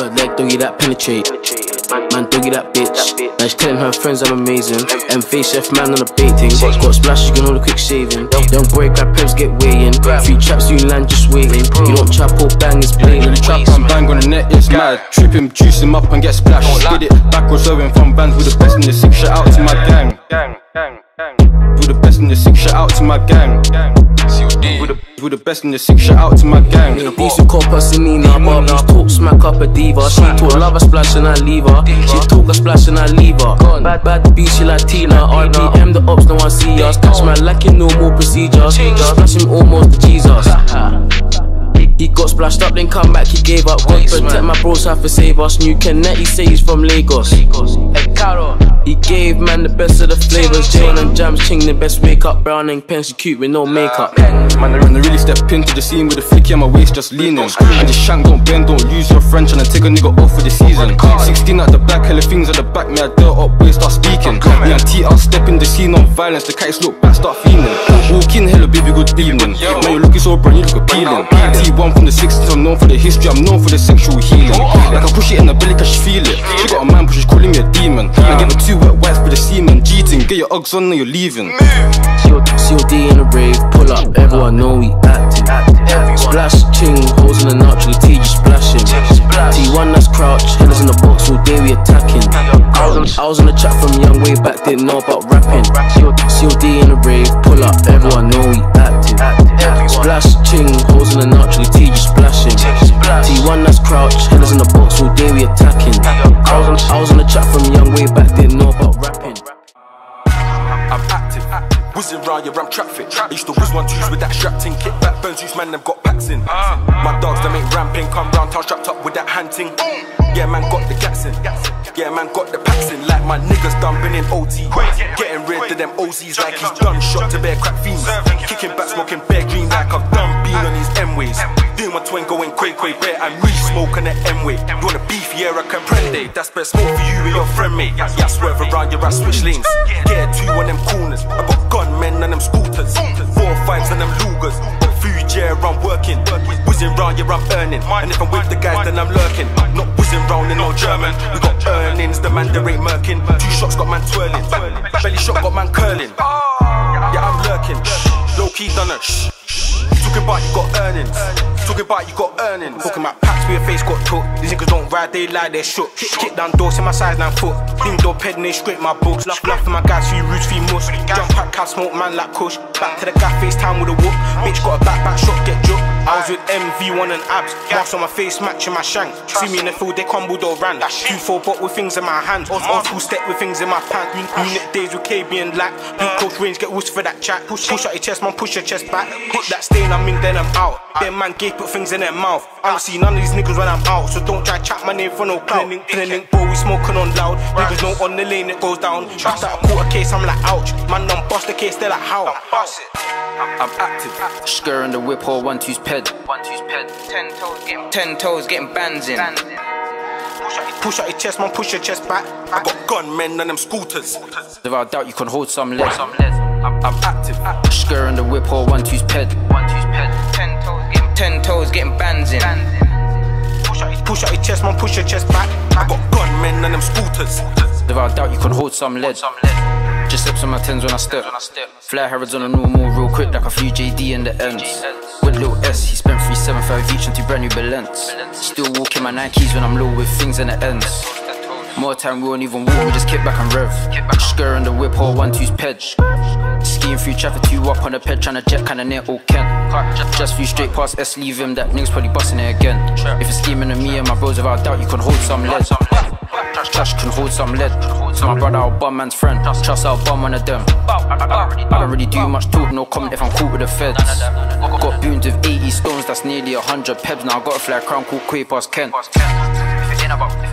Third leg, doggy that penetrate. Man, doggy that bitch. Now she's telling her friends I'm amazing. M face chef man on the baiting. Got splash, you can all the quick shaving. Don't break, grab peps, get weighing. Three traps, you land just waiting. You don't trap or bang, it's blatant. Trap and bang on the net, it's mad. Trip him, juice him up and get splashed. Get it back backwards, serving from bands with the best in the six. Shout out to my gang. Gang, gang, gang. With the best in the six. Shout out to my gang. With the, with the best in the six. Shout out to my gang. These who call Selena Barbies talk smack up a diva. She talk love a splash and I leave her. She talk a splash and I leave her. Bad bad beat she like Tina. RPM the ops no one see us. Man like no more procedures. Splash him almost to Jesus. He got splashed up, then come back, he gave up. God protect my bros, have to save us. New Kenneth, he say he's from Lagos. He gave man the best of the flavors. J on them jams, ching the best wake up. Brown and pencil cute with no makeup. Man, they really step into the scene with a flicky on my waist, just leaning. And the shank don't bend, don't lose your French, and I take a nigga off for the season. 16 at the back, hella things at the back, me I dirt up, boy, start speaking. Me and T out, step in the scene on violence, the kites look back, start feeling. Walk in, hello, baby, good evening. Man, you're looking so brand, you look appealing. T1 from the 60s, I'm known for the history, I'm known for the sexual healing. Like I push it in the belly, cause she feel it. She got a man, but she's calling me a demon. I get the two wet whites for the semen, cheating. Get your Uggs on, and you're leaving. COD in the rave, pull up, everyone know we active. Splash, ching, holes in the natural, T just splashing. T1 that's crouch, headers in the box, all day we attacking. I was, on, I was the chat from young way back, didn't know about rapping. COD in the rave, pull up, everyone know we active. Splash, ching, holes in the notch, natural, T just splashing. T1 that's crouch, headers in the box, all day we attacking. I was, on, I was on the chat from young way back, didn't know about rapping. I'm active, whizzing round your ram traffic. I used to whiz one twos with that strapped in, kick back burns, juice man, them got packs in. My dogs, them ain't ramping, come round town strapped up with that hunting. Yeah, man, got the gas in. Yeah, man, got the packs in. Like my niggas been in OT. Getting rid of them OZs like he's done shot to bear crack fiends. Kicking back, smoking bear green like I've done bean on these M ways. Doing my twin going quay quay bear, I'm re smoking the M way. You want a beef, yeah, I can prende. That's best smoke for you and your friend, mate. Yeah, swerve around your ass, switch lanes. Get two on them corners. I got gunmen and them scooters. Four fives and them Lugers. Food, yeah, I'm working. Whizzing round, yeah, I'm earning. And if I'm with the guys, then I'm lurking. Not whizzing round in no German. We got earnings, the man, they ain't murking. Two shots got man twirling. Belly shot got man curling. Yeah, I'm lurking. Low key done it. Talking about you got earnings. Talking about you got earnings. Talking about packs with your face got took. These niggas don't ride, they lie, they're shook. Kick down doors in my size nine foot. Ding door ped and they scrape my books. Laugh, laugh for my guys, few roots, few mus. Jump pack, cat smoke, man like kush. Back to the gaff, face time with a whoop. Bitch got a back, back shot, get joke. I was with MV1 and abs. Marks on my face, matching my shank. See me in the field, they crumbled or ran. Q4 bot with things in my hands. Old school step with things in my pants. Unit days with KB and lack. Blue close range, get wuss for that chat. Push, push out your chest, man, push your chest back. Hit that stain, I'm in, then I'm out. Then man gay put things in their mouth. I don't see none of these niggas when I'm out. So don't try chat my name for no clout. Clinic, boy, we smoking on loud. Niggas know on the lane it goes down. Bust out a quarter case, I'm like ouch. Man, done bust the case, they're like how? I'm active. Skr the whip hole, one two's ped. One two's ped. Ten toes getting ten toes getting bands in. Push out your chest, man, push your chest back. I got gunmen and them scooters. Without doubt, you can hold some lead. I'm, I'm active. Skr in the whip or one two's ped. One two's ped. Ten toes getting Ten toes getting bands in. Push out, your- push out your chest, man, push your chest back. I got gunmen and them scooters. Without doubt, you can hold some lead. Just slips on my tens when I step. Fly Harrods on a normal, real quick, like a few JD in the ends. With little S, he spent 375 each on two brand new Balents. Still walking my Nikes when I'm low with things in the ends. More time, we won't even walk, we just kick back and rev. Skr in the whip, or one two's ped. Skiing through traffic, two up on the ped, trying to jet kinda near all Kent. Just few straight past S, leave him, that nigga's probably busting it again. If it's scheming to me and my bros, without doubt, you can hold some lead. Trash can hold some lead. So my brother, I'll bum man's friend. Trust I'll bum one of them. I don't really do much talk, no comment if I'm caught with the feds. Got boons with 80 stones, that's nearly 100 pebs. Now I got a fly crown called Quay past Kent.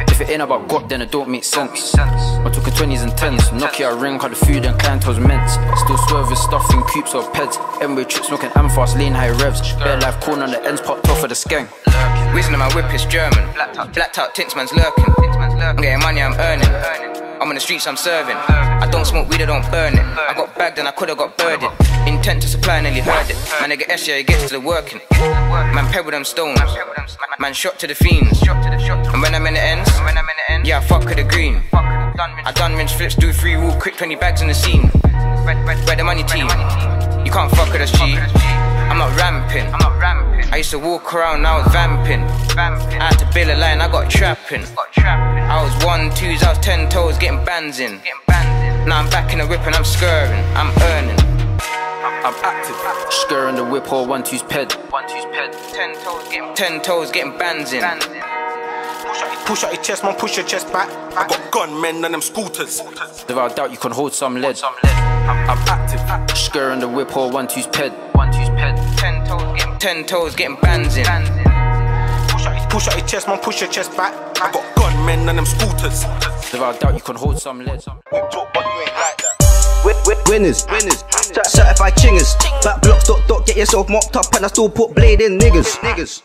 If it ain't about God, then it don't make sense. I'm talking 20s and 10s. Nokia ring, had the food and clientele's mints. Still swerving stuff in coops or peds. Emway trips, smoking am fast, lane high revs. Bare life corner on the ends, popped off of the. Whizzing in my whip is German. Blacked out tints, man's lurking. I'm getting money, I'm earning. I'm on the streets, I'm serving. I don't smoke weed, I don't burn it. I got bagged and I could've got birded. Intent to supply, nearly heard it. Man, nigga S, yeah, he gets to the working. Man, pebble them stones. Man, shot to the fiends. And when I'm in the ends, yeah, I fuck with the green. I done rinse flips, do three wall, quick 20 bags in the scene. Where the money team? You can't fuck with us, G. I'm not ramping. I used to walk around, I was vamping. I had to build a line, I got trapping. I was one, twos, I was ten toes, getting bands in. Getting bands in. Now I'm back in the whip and I'm skirring, I'm earning. I'm active. Skr in the whip or one two's ped. One, two's ped. Ten toes, getting ten toes, getting bands in. Push out your chest, man, push your chest back. I got gunmen and them scooters. Without doubt, you can hold some lead. I'm, I'm active. Skr the whip or one two's ped. One, two's ped. Ten toes, getting ten toes, getting bands in. Push out, push out your chest, man, push your chest back. I got gunmen and them scooters. Without doubt, you can hold some lead. Win- win- Winners, winners, Cer- certified chingers. Back blocks, dot dot, get yourself mopped up, and I still put blade in niggas. Niggas.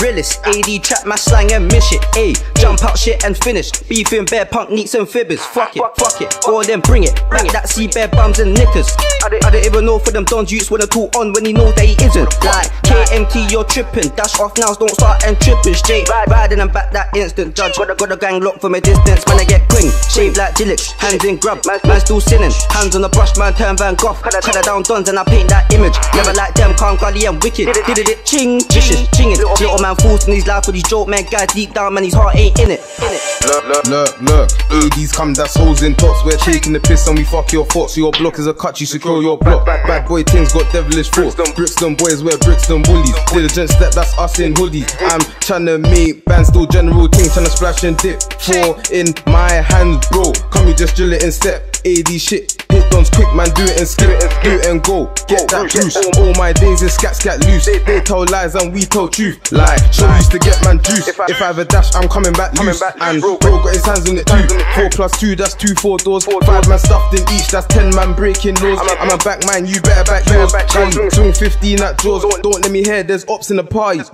Realist, AD trap my slang and miss it. A jump out shit and finish. Beefing bare punk neats and fibbers. Fuck it, fuck it. Go on then bring it, bring it. That see bare bums and knickers. I don't, I don't even know for them dons youths wanna talk on when he know that he isn't. Like KMT, you're tripping. Dash off now, don't start and tripping. Straight riding and back that instant. Judge got a got a gang locked from a distance. Man, I get quing. Shaved like Dillix, hands in grub. Man, still sinning. Hands on the brush, man, turn Van Gogh. Cut her down dons and I paint that image. Never like them, calm, gully and wicked. Did it, did it, ching, vicious, chinging. Little man fools in his life for these joke man guys deep down, man, his heart ain't in it. In it. Look, look, look, look. ADs come, that's holes in tops. We're taking the piss and we fuck your thoughts. Your block is a cut, you secure your block. Bad boy things got devilish thoughts. Brixton boys wear Brixton bullies. Diligent step, that's us in hoodies. I'm tryna make bands, still general things, tryna splash and dip. Four in my hands, bro. Come, you just drill it in step. AD shit, hit dons quick, man, do it and skip. Do it and go, get that juice. All my days is scat, scat loose. They tell lies and we tell truth. Like, show used to get man juice. If I have a dash, I'm coming back loose. And bro got his hands on it too. Four plus two, that's two, four doors. Five man stuffed in each, that's ten man breaking laws. I'm a back man, you better back yours. Gun, swing 15 at jaws. Don't let me hear, there's ops in the parties.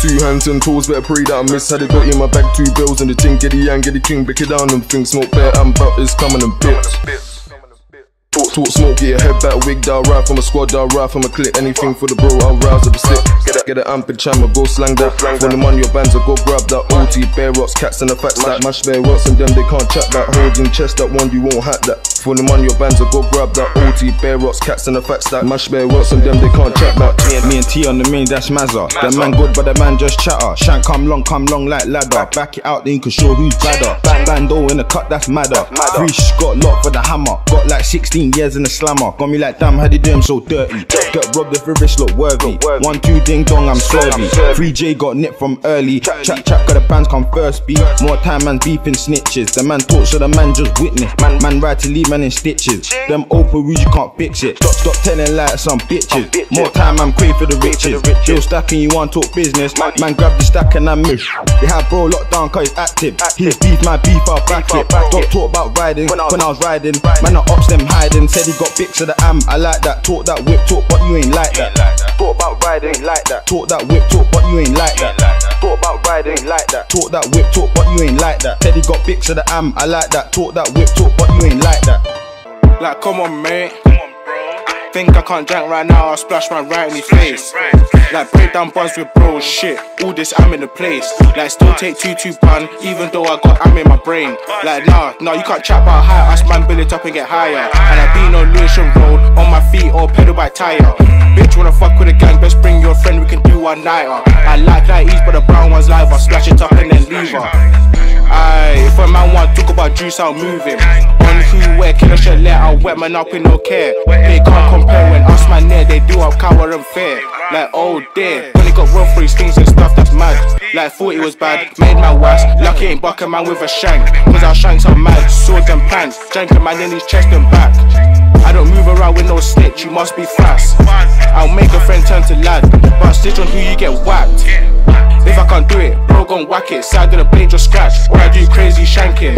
Two hands and toes, better pray that I miss. Had it got in my bag, two bills and the ting, get the yang, get the king, break it down and things smoke better. I'm about is coming and bits. Talk, talk, smoke, your head back, wig down, ride from a squad, down, ride from a clip, anything for the bro, I'll rouse up a stick. Get a, get a amp and chama, go slang that. When the money your bands, I go grab that. OT, bear rocks, cats and the facts that. Mash bear rocks and them, they can't chat that. Holding chest, that one, you won't hack that. For the money your bands, I go grab that. OT, bear rocks, cats and the facts that. Mash bear rocks and them, they can't chat that. Me and T on the main, that's Mazza. That man good, but that man just chatter. Shank come long, come long like ladder. Back it out, then you can show who's badder. Bando in the cut, that's madder. Freesh got locked for the hammer. Got like 16 years in the slammer. Got me like, damn, how they do him so dirty? Get robbed if your wrist look worthy. One, two, ding dong, I'm swervy. 3J got nipped from early. Chat, chat, got the bands come first beat. More time, man, beefing snitches. The man talk, so the man just witness. Man, man, right to leave man in stitches. Them open rules, you can't fix it. Stop, stop telling like some bitches. More time, I'm crave for the riches. Still stacking, you want talk business. Man, grab the stack and I miss. They had bro locked down, cause he's active. His beef, my beef, I'll back it. Stop talk about riding when I was riding. Man, I ops them hiding. Said he got bits of the am. I like that. Talk that whip talk, but you ain't like that. Thought about riding, ain't like that. Talk that whip talk, but you ain't like that. Thought about riding, ain't like that. Talk that whip talk, but you ain't like that. Teddy got bits of the am, I like that. Talk that whip talk, but you ain't like that. Like, come on, mate. Think I can't drink right now, I'll splash my right in his face. Like, break down buzz with bros, shit. All this, I'm in the place. Like, still take two, two pun, even though I got am in my brain. Like, nah, nah, you can't chat about high. Us man, build it up and get higher. And I been on Lewisham Road, on my feet or pedal by tire. Bitch, wanna fuck with a gang, best bring your friend, we can do one nighter. I like light east, but the brown one's live, I'll splash it up and then leave her. Aye, if a man want to talk about juice, I'll move him. Who, where, killer shit, let I'll wet man up with no care. They can't compare when us man there, they do up cower and fair. Like, oh dear, when he got rough for things and stuff, that's mad. Like, thought it was bad, made my was. Lucky ain't buck a man with a shank. Cause our shanks are mad, swords and pants. Jank a man in his chest and back. I don't move around with no snitch, you must be fast. I'll make a friend turn to lad, but stitch on who you get whacked. If I can't do it, bro, gon' whack it. Side of the blade just scratch, or I do crazy shanking.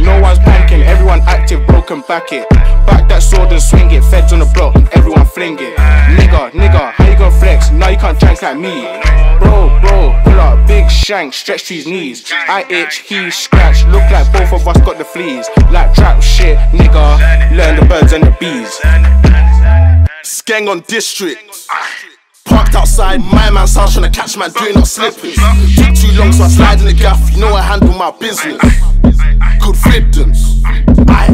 No one's banking, everyone active, broken back it. Back that sword and swing it. Feds on the block, everyone fling it. Nigga, nigga, how you gonna flex? Now you can't jank like me. Bro, bro, pull up, big shank, stretch to his knees. I itch, he scratch. Look like both of us got the fleas. Like trap shit, nigga. Learn the birds and the bees. Skeng on district. Parked outside my man's house trying to catch man doing up slippers. Took too long, so I slide in the gaff. You know I handle my business. Riddance. Aye.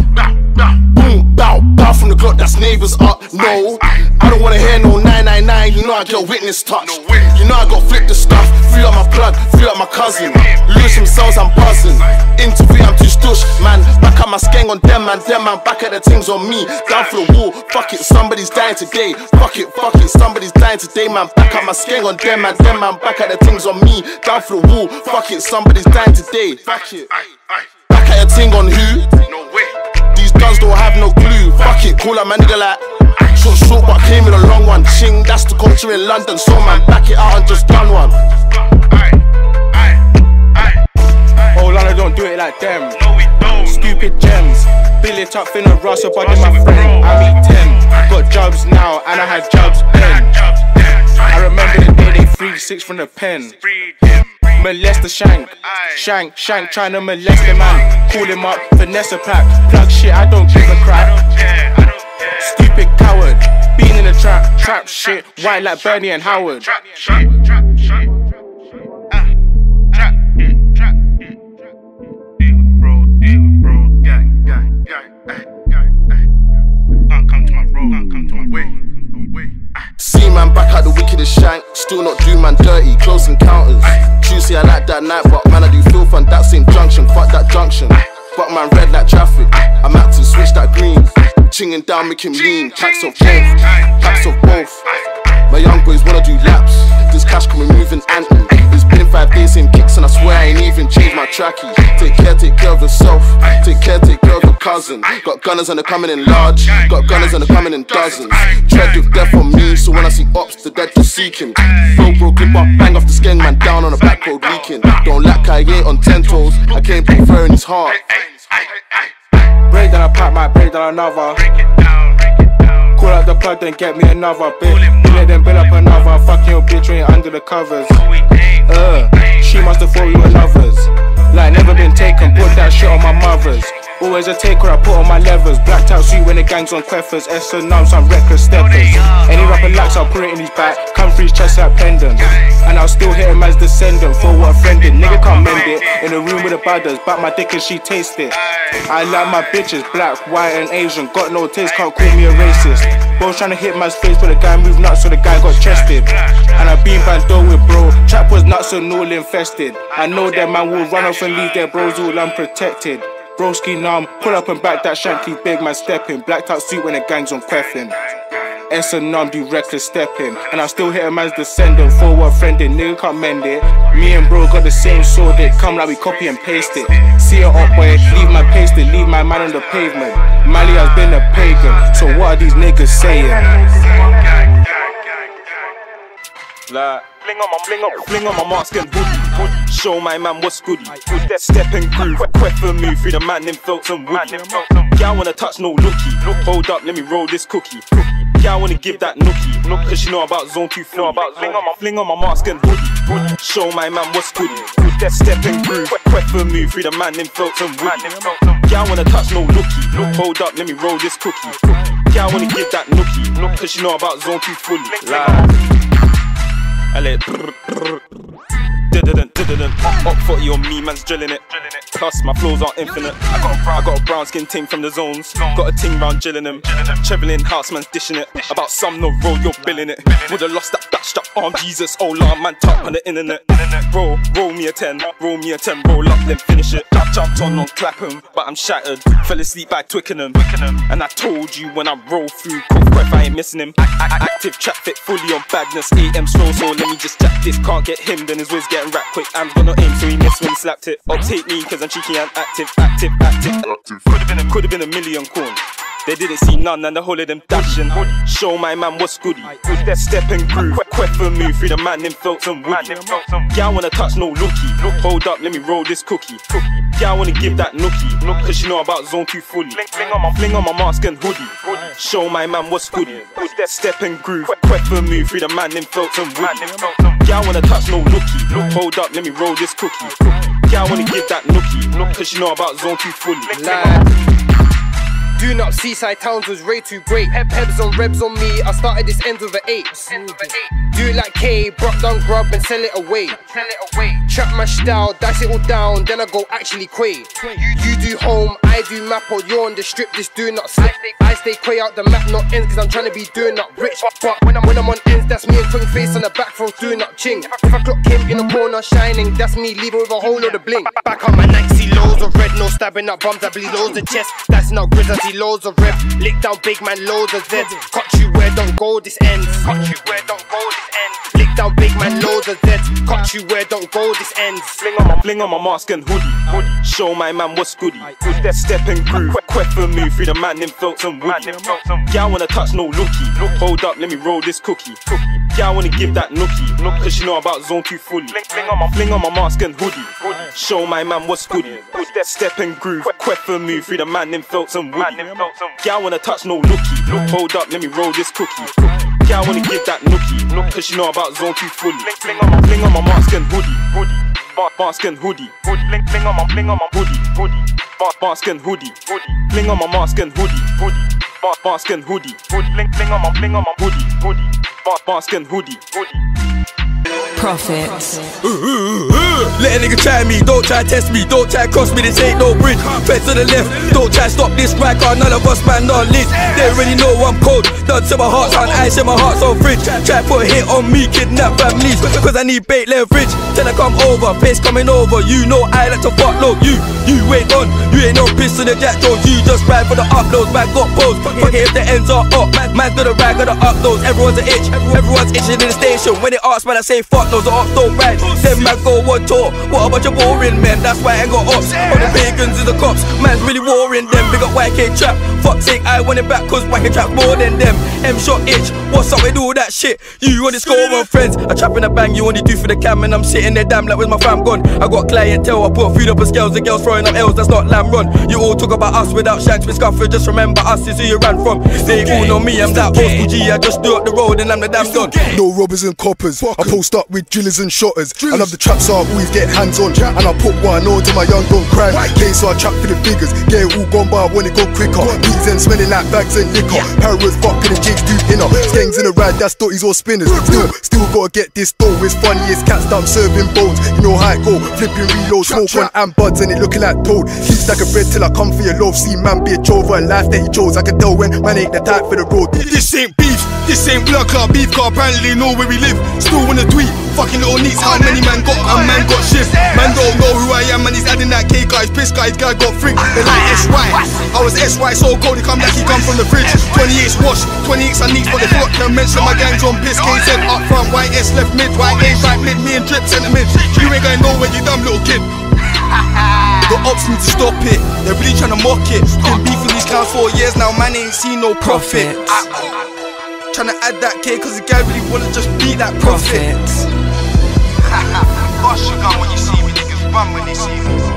Boom, bow, bow from the Glock, that's neighbors up. No, I don't wanna hear no 999. You know I get witness touch. You know I got flip the stuff. Free up my plug, free up my cousin. Lose some themselves, I'm buzzing. Interview, I'm too stush, man. Back at my skeng on them, man. Them, man. Back at the things on me. Down for the wall. Fuck it, somebody's dying today. Fuck it, fuck it, somebody's dying today, man. Back at my skeng on them, man. Them, man. Back at the things on me. Down for the wall. Fuck it, somebody's dying today. Fuck it. Back at your ting on who? No way. These guns don't have no clue. Fuck it, call up my nigga like. Short, short, but came with a long one. Ching, that's the culture in London. So man, back it out and just done one. Oh, Lana don't do it like them. Stupid gems. Bill it up, finna rush up on my friend. I meet 10. Got jobs now, and I had jobs then. I remember the day they freed six from the pen. Molest the shank. Shank, shank, trying to molest the man. Call him up, finesse a pack. Plug shit, I don't give a crap. Stupid coward. Being in the trap, trap shit. White like Bernie and Howard. See man back at the wickedest shank, still not do man dirty, close encounters. Juicy, I like that night, but man I do filth on that same junction, fuck that junction. Fuck man red like traffic, I'm out to switch that green. Chinging down, making lean, packs of both, packs of both. My young boys wanna do laps, this cash coming moving anthem. It's been five days in kicks and I swear I ain't even changed my trackie. Take care, take care of yourself, take care, take care of your cousin. Got gunners and they're coming in large, got gunners and they're coming in dozens. Tread with death on me, so when I see ops, the dead just seeking. Bro, bro, clip up, bang off the skeng man down on the back road leaking. Don't lack, I ain't on ten toes, I came put fur in his heart. Break down a pack, might break down another. Call out the plug, then get me another bit. Bill it, then bill up another. Fucking your bitch ain't under the covers. Uh, she must have thought we were lovers. Like never been taken, put that shit on my mother's. Always a taker, I put on my levers. Blacked out suit when the gang's on queffers. S and some reckless steppers. Any rapper lacks, I'll put it in his back. Come for his chest like pendant. And I'll still hit him as descendant for what a friend did. Nigga can't mend it. In the room with the brothers, back my dick and she taste it. I like my bitches, black, white, and Asian. Got no taste, can't call me a racist. Bro trying to hit man's face, but the guy moved nuts, so the guy got chested. And I been bando with bro. Trap was nuts and all infested. I know that man will run off and leave their bros all unprotected. Broski numb, pull up and back that shanky big man stepping. Blacked out suit when the gang's on queffing. S and numb do reckless stepping. And I still hit a man's descendant, forward friending, nigga can't mend it. Me and bro got the same sword, it come like we copy and paste it. See it up boy, leave my paste it, leave my man on the pavement. Mali has been a pagan, so what are these niggas saying? Like, fling on my fling on, fling on my mask and hoodie. Show my man what's goody. Step and groove, quest and move through the man in felt and woody. Y'all wanna touch no lookie. Hold up, let me roll this cookie. Yeah, I wanna give that nookie. Cause she know about zone 2 flow. About fling on my fling on my mask and hoodie. Show my man what's goody. That step and groove. Quest for move through the man in felt and woody. Yeah, I wanna touch no lookie. Hold up, let me roll this cookie. Yeah, I wanna give that nookie. Cause she know about zone 2 fully. Like. I let brr, brr. Didn't, didn't, up 40 on me, man's drilling it. Plus, my flows are infinite. I got a brown, I got a brown skin ting from the zones. Got a ting round drilling them. Chevelin house, man's dishing it. About some no roll, you're billing it. Would've lost that bashed up arm, Jesus. Oh lord, man, top on the internet. Bro, roll me a 10, roll me a 10, roll up, then finish it. Jumped on on Clapham, but I'm shattered. Fell asleep by Twickenham. And I told you when I roll through, cough breath, I ain't missing him. Active traffic, fully on badness. AM slow, so let me just jack this. Can't get him, then his whiz getting rap quick. Am's gonna aim, so he missed when he slapped it. Or take me, cause I'm cheeky and active, active, active. Could've been a, could've been a million corn. They didn't see none and the whole of them dashing. Show my man what's goody. With that step and groove. Quest for move through the man in felt and woody. Yeah, I wanna touch no lookie. Hold up, let me roll this cookie. Yeah, I wanna give that nookie. Look, Cause she know about zone 2 fully. Fling on my, fling on my mask and hoodie. Show my man what's goody. With that step and groove. Quest for move through the man in felt and woody. Yeah, I wanna touch no lookie. Hold up, let me roll this cookie. Yeah, I wanna give that nookie. Cause she know about zone 2 fully. Doing not seaside towns was way too great. Heb hebs on rebs on me. I started this ends with an eight. Do it like K, brock down grub and sell it away. Sell it away. Trap my style, dice it all down, then I go actually quay. You, do home, I do map, or you're on the strip, this do not slip. I stay quay out the map, not ends, cause I'm trying to be doing up rich. But when I'm when I'm on ends, that's me and quick face on the back from doing up ching. If I clock him in the corner shining, that's me leaving with a whole load of bling. Back on my neck, see loads of red, no stabbing up bums, I bleed loads of chest. That's not grizz, See loads of rep. Lick down big man, loads of Z. Cut you where don't go, this ends. Cut you where don't go, this ends. Lick down big man, loads of Z. Cut you where don't go, this ends. Fling on my, fling on my mask and hoodie. hoodie. Show my man what's goody. With that step and groove. Quest for me through the man in felt and woody. Yeah, I wanna touch no lookie. Hold up, let me roll this cookie. cookie. Yeah, I wanna give that nookie. Cause she know about zone 2 fully. Fling on my, fling on my mask and hoodie. Show my man what's goody. Step and groove. Quest for move through the man in felt and woody. Yeah, I wanna touch no lookie. Hold up, let me roll this cookie. Yeah, I wanna give that nookie. Cause she know about zone 2 fully. Fling on my, fling on my mask and hoodie. hoodie. Ma- mask and hoodie. hoodie. Fling, fling on my, fling on my hoodie. hoodie. Ma- mask and hoodie. hoodie. Fling on my mask and hoodie. hoodie. Ma- mask and hoodie. hoodie. Fling, fling on my, fling on my hoodie. hoodie. And hoodie. hoodie. Profits. Let a nigga try me, don't try test me, don't try cross me, this ain't no bridge. Fed to the left, don't try stop this right, cause none of us man on list. They already know I'm cold, done to my heart's on ice and my heart's on fridge. Try put a hit on me, kidnap families, cause I need bait leverage. Till I come over, pace coming over, you know I like to fuck low. You, you ain't on, you ain't no piss in the Jack Jones, you just ride for the uploads, man got post. Fuck it if the ends are up, man's got a rag, got the uploads, everyone's an itch, everyone's itching in the station. When they ask, man, I say fuck those, are up don't ride. Them man go one tour, what about your boring men? That's why I ain't got ops. All the pagans is the cops, man's really warring them. Big up YK trap, fuck sake, I want it back cause YK trap more than them. M shot itch, what's up with all that shit? You only score one friends, I trap in a bang, you only do for the cam, and I'm sitting there damn like where's my fam gone? I got clientele, I put food up on scales, the girls throwing up L's, that's not lamb run. You all talk about us without shanks, with scuffle, just remember us is who you ran from. They all know me, I'm that old school G, I just do up the road and I'm the damn gun. No robbers and coppers. I post up with drillers and shotters. I love the trap, so I always get hands on. And I put one on to my young don't cry. Play so I trap for the figures. Get it all gone, but I want it go quicker. Beats and smelling like bags and liquor. Parrots fucking and jigs do inner. Skangs in the ride, that's thoughties or spinners. Still, still gotta get this dough. It's funny, it's cats that I'm serving bones. You know how it go. Flipping reload, smoke on and buds, and it looking like toad. Keep stack of bread till I come for your loaf. See man be a chover, a life that he chose. I can tell when man ain't the type for the road. This ain't beef, this ain't blood club beef car. Apparently know where we live. Still wanna tweet, fucking little neats. How many man got a man got shift? Man don't know who I am, and he's adding that K guys. Piss guys, guy got frick. They like SY. I was SY so cold, he come like he come from the fridge. 28's wash, 28's on needs, but they forgot to mention my gang's on piss. KZ up front, YS left mid, YA right mid, me and drip sentiments. You ain't gonna know when you dumb little kid. The ops need to stop it. They're really trying to mock it. Been beefing these clowns for years now, man ain't seen no profit. Trying to add that K cause the guy really wanna just beat that profit. Bust gun when you see me, niggas bum when they see me.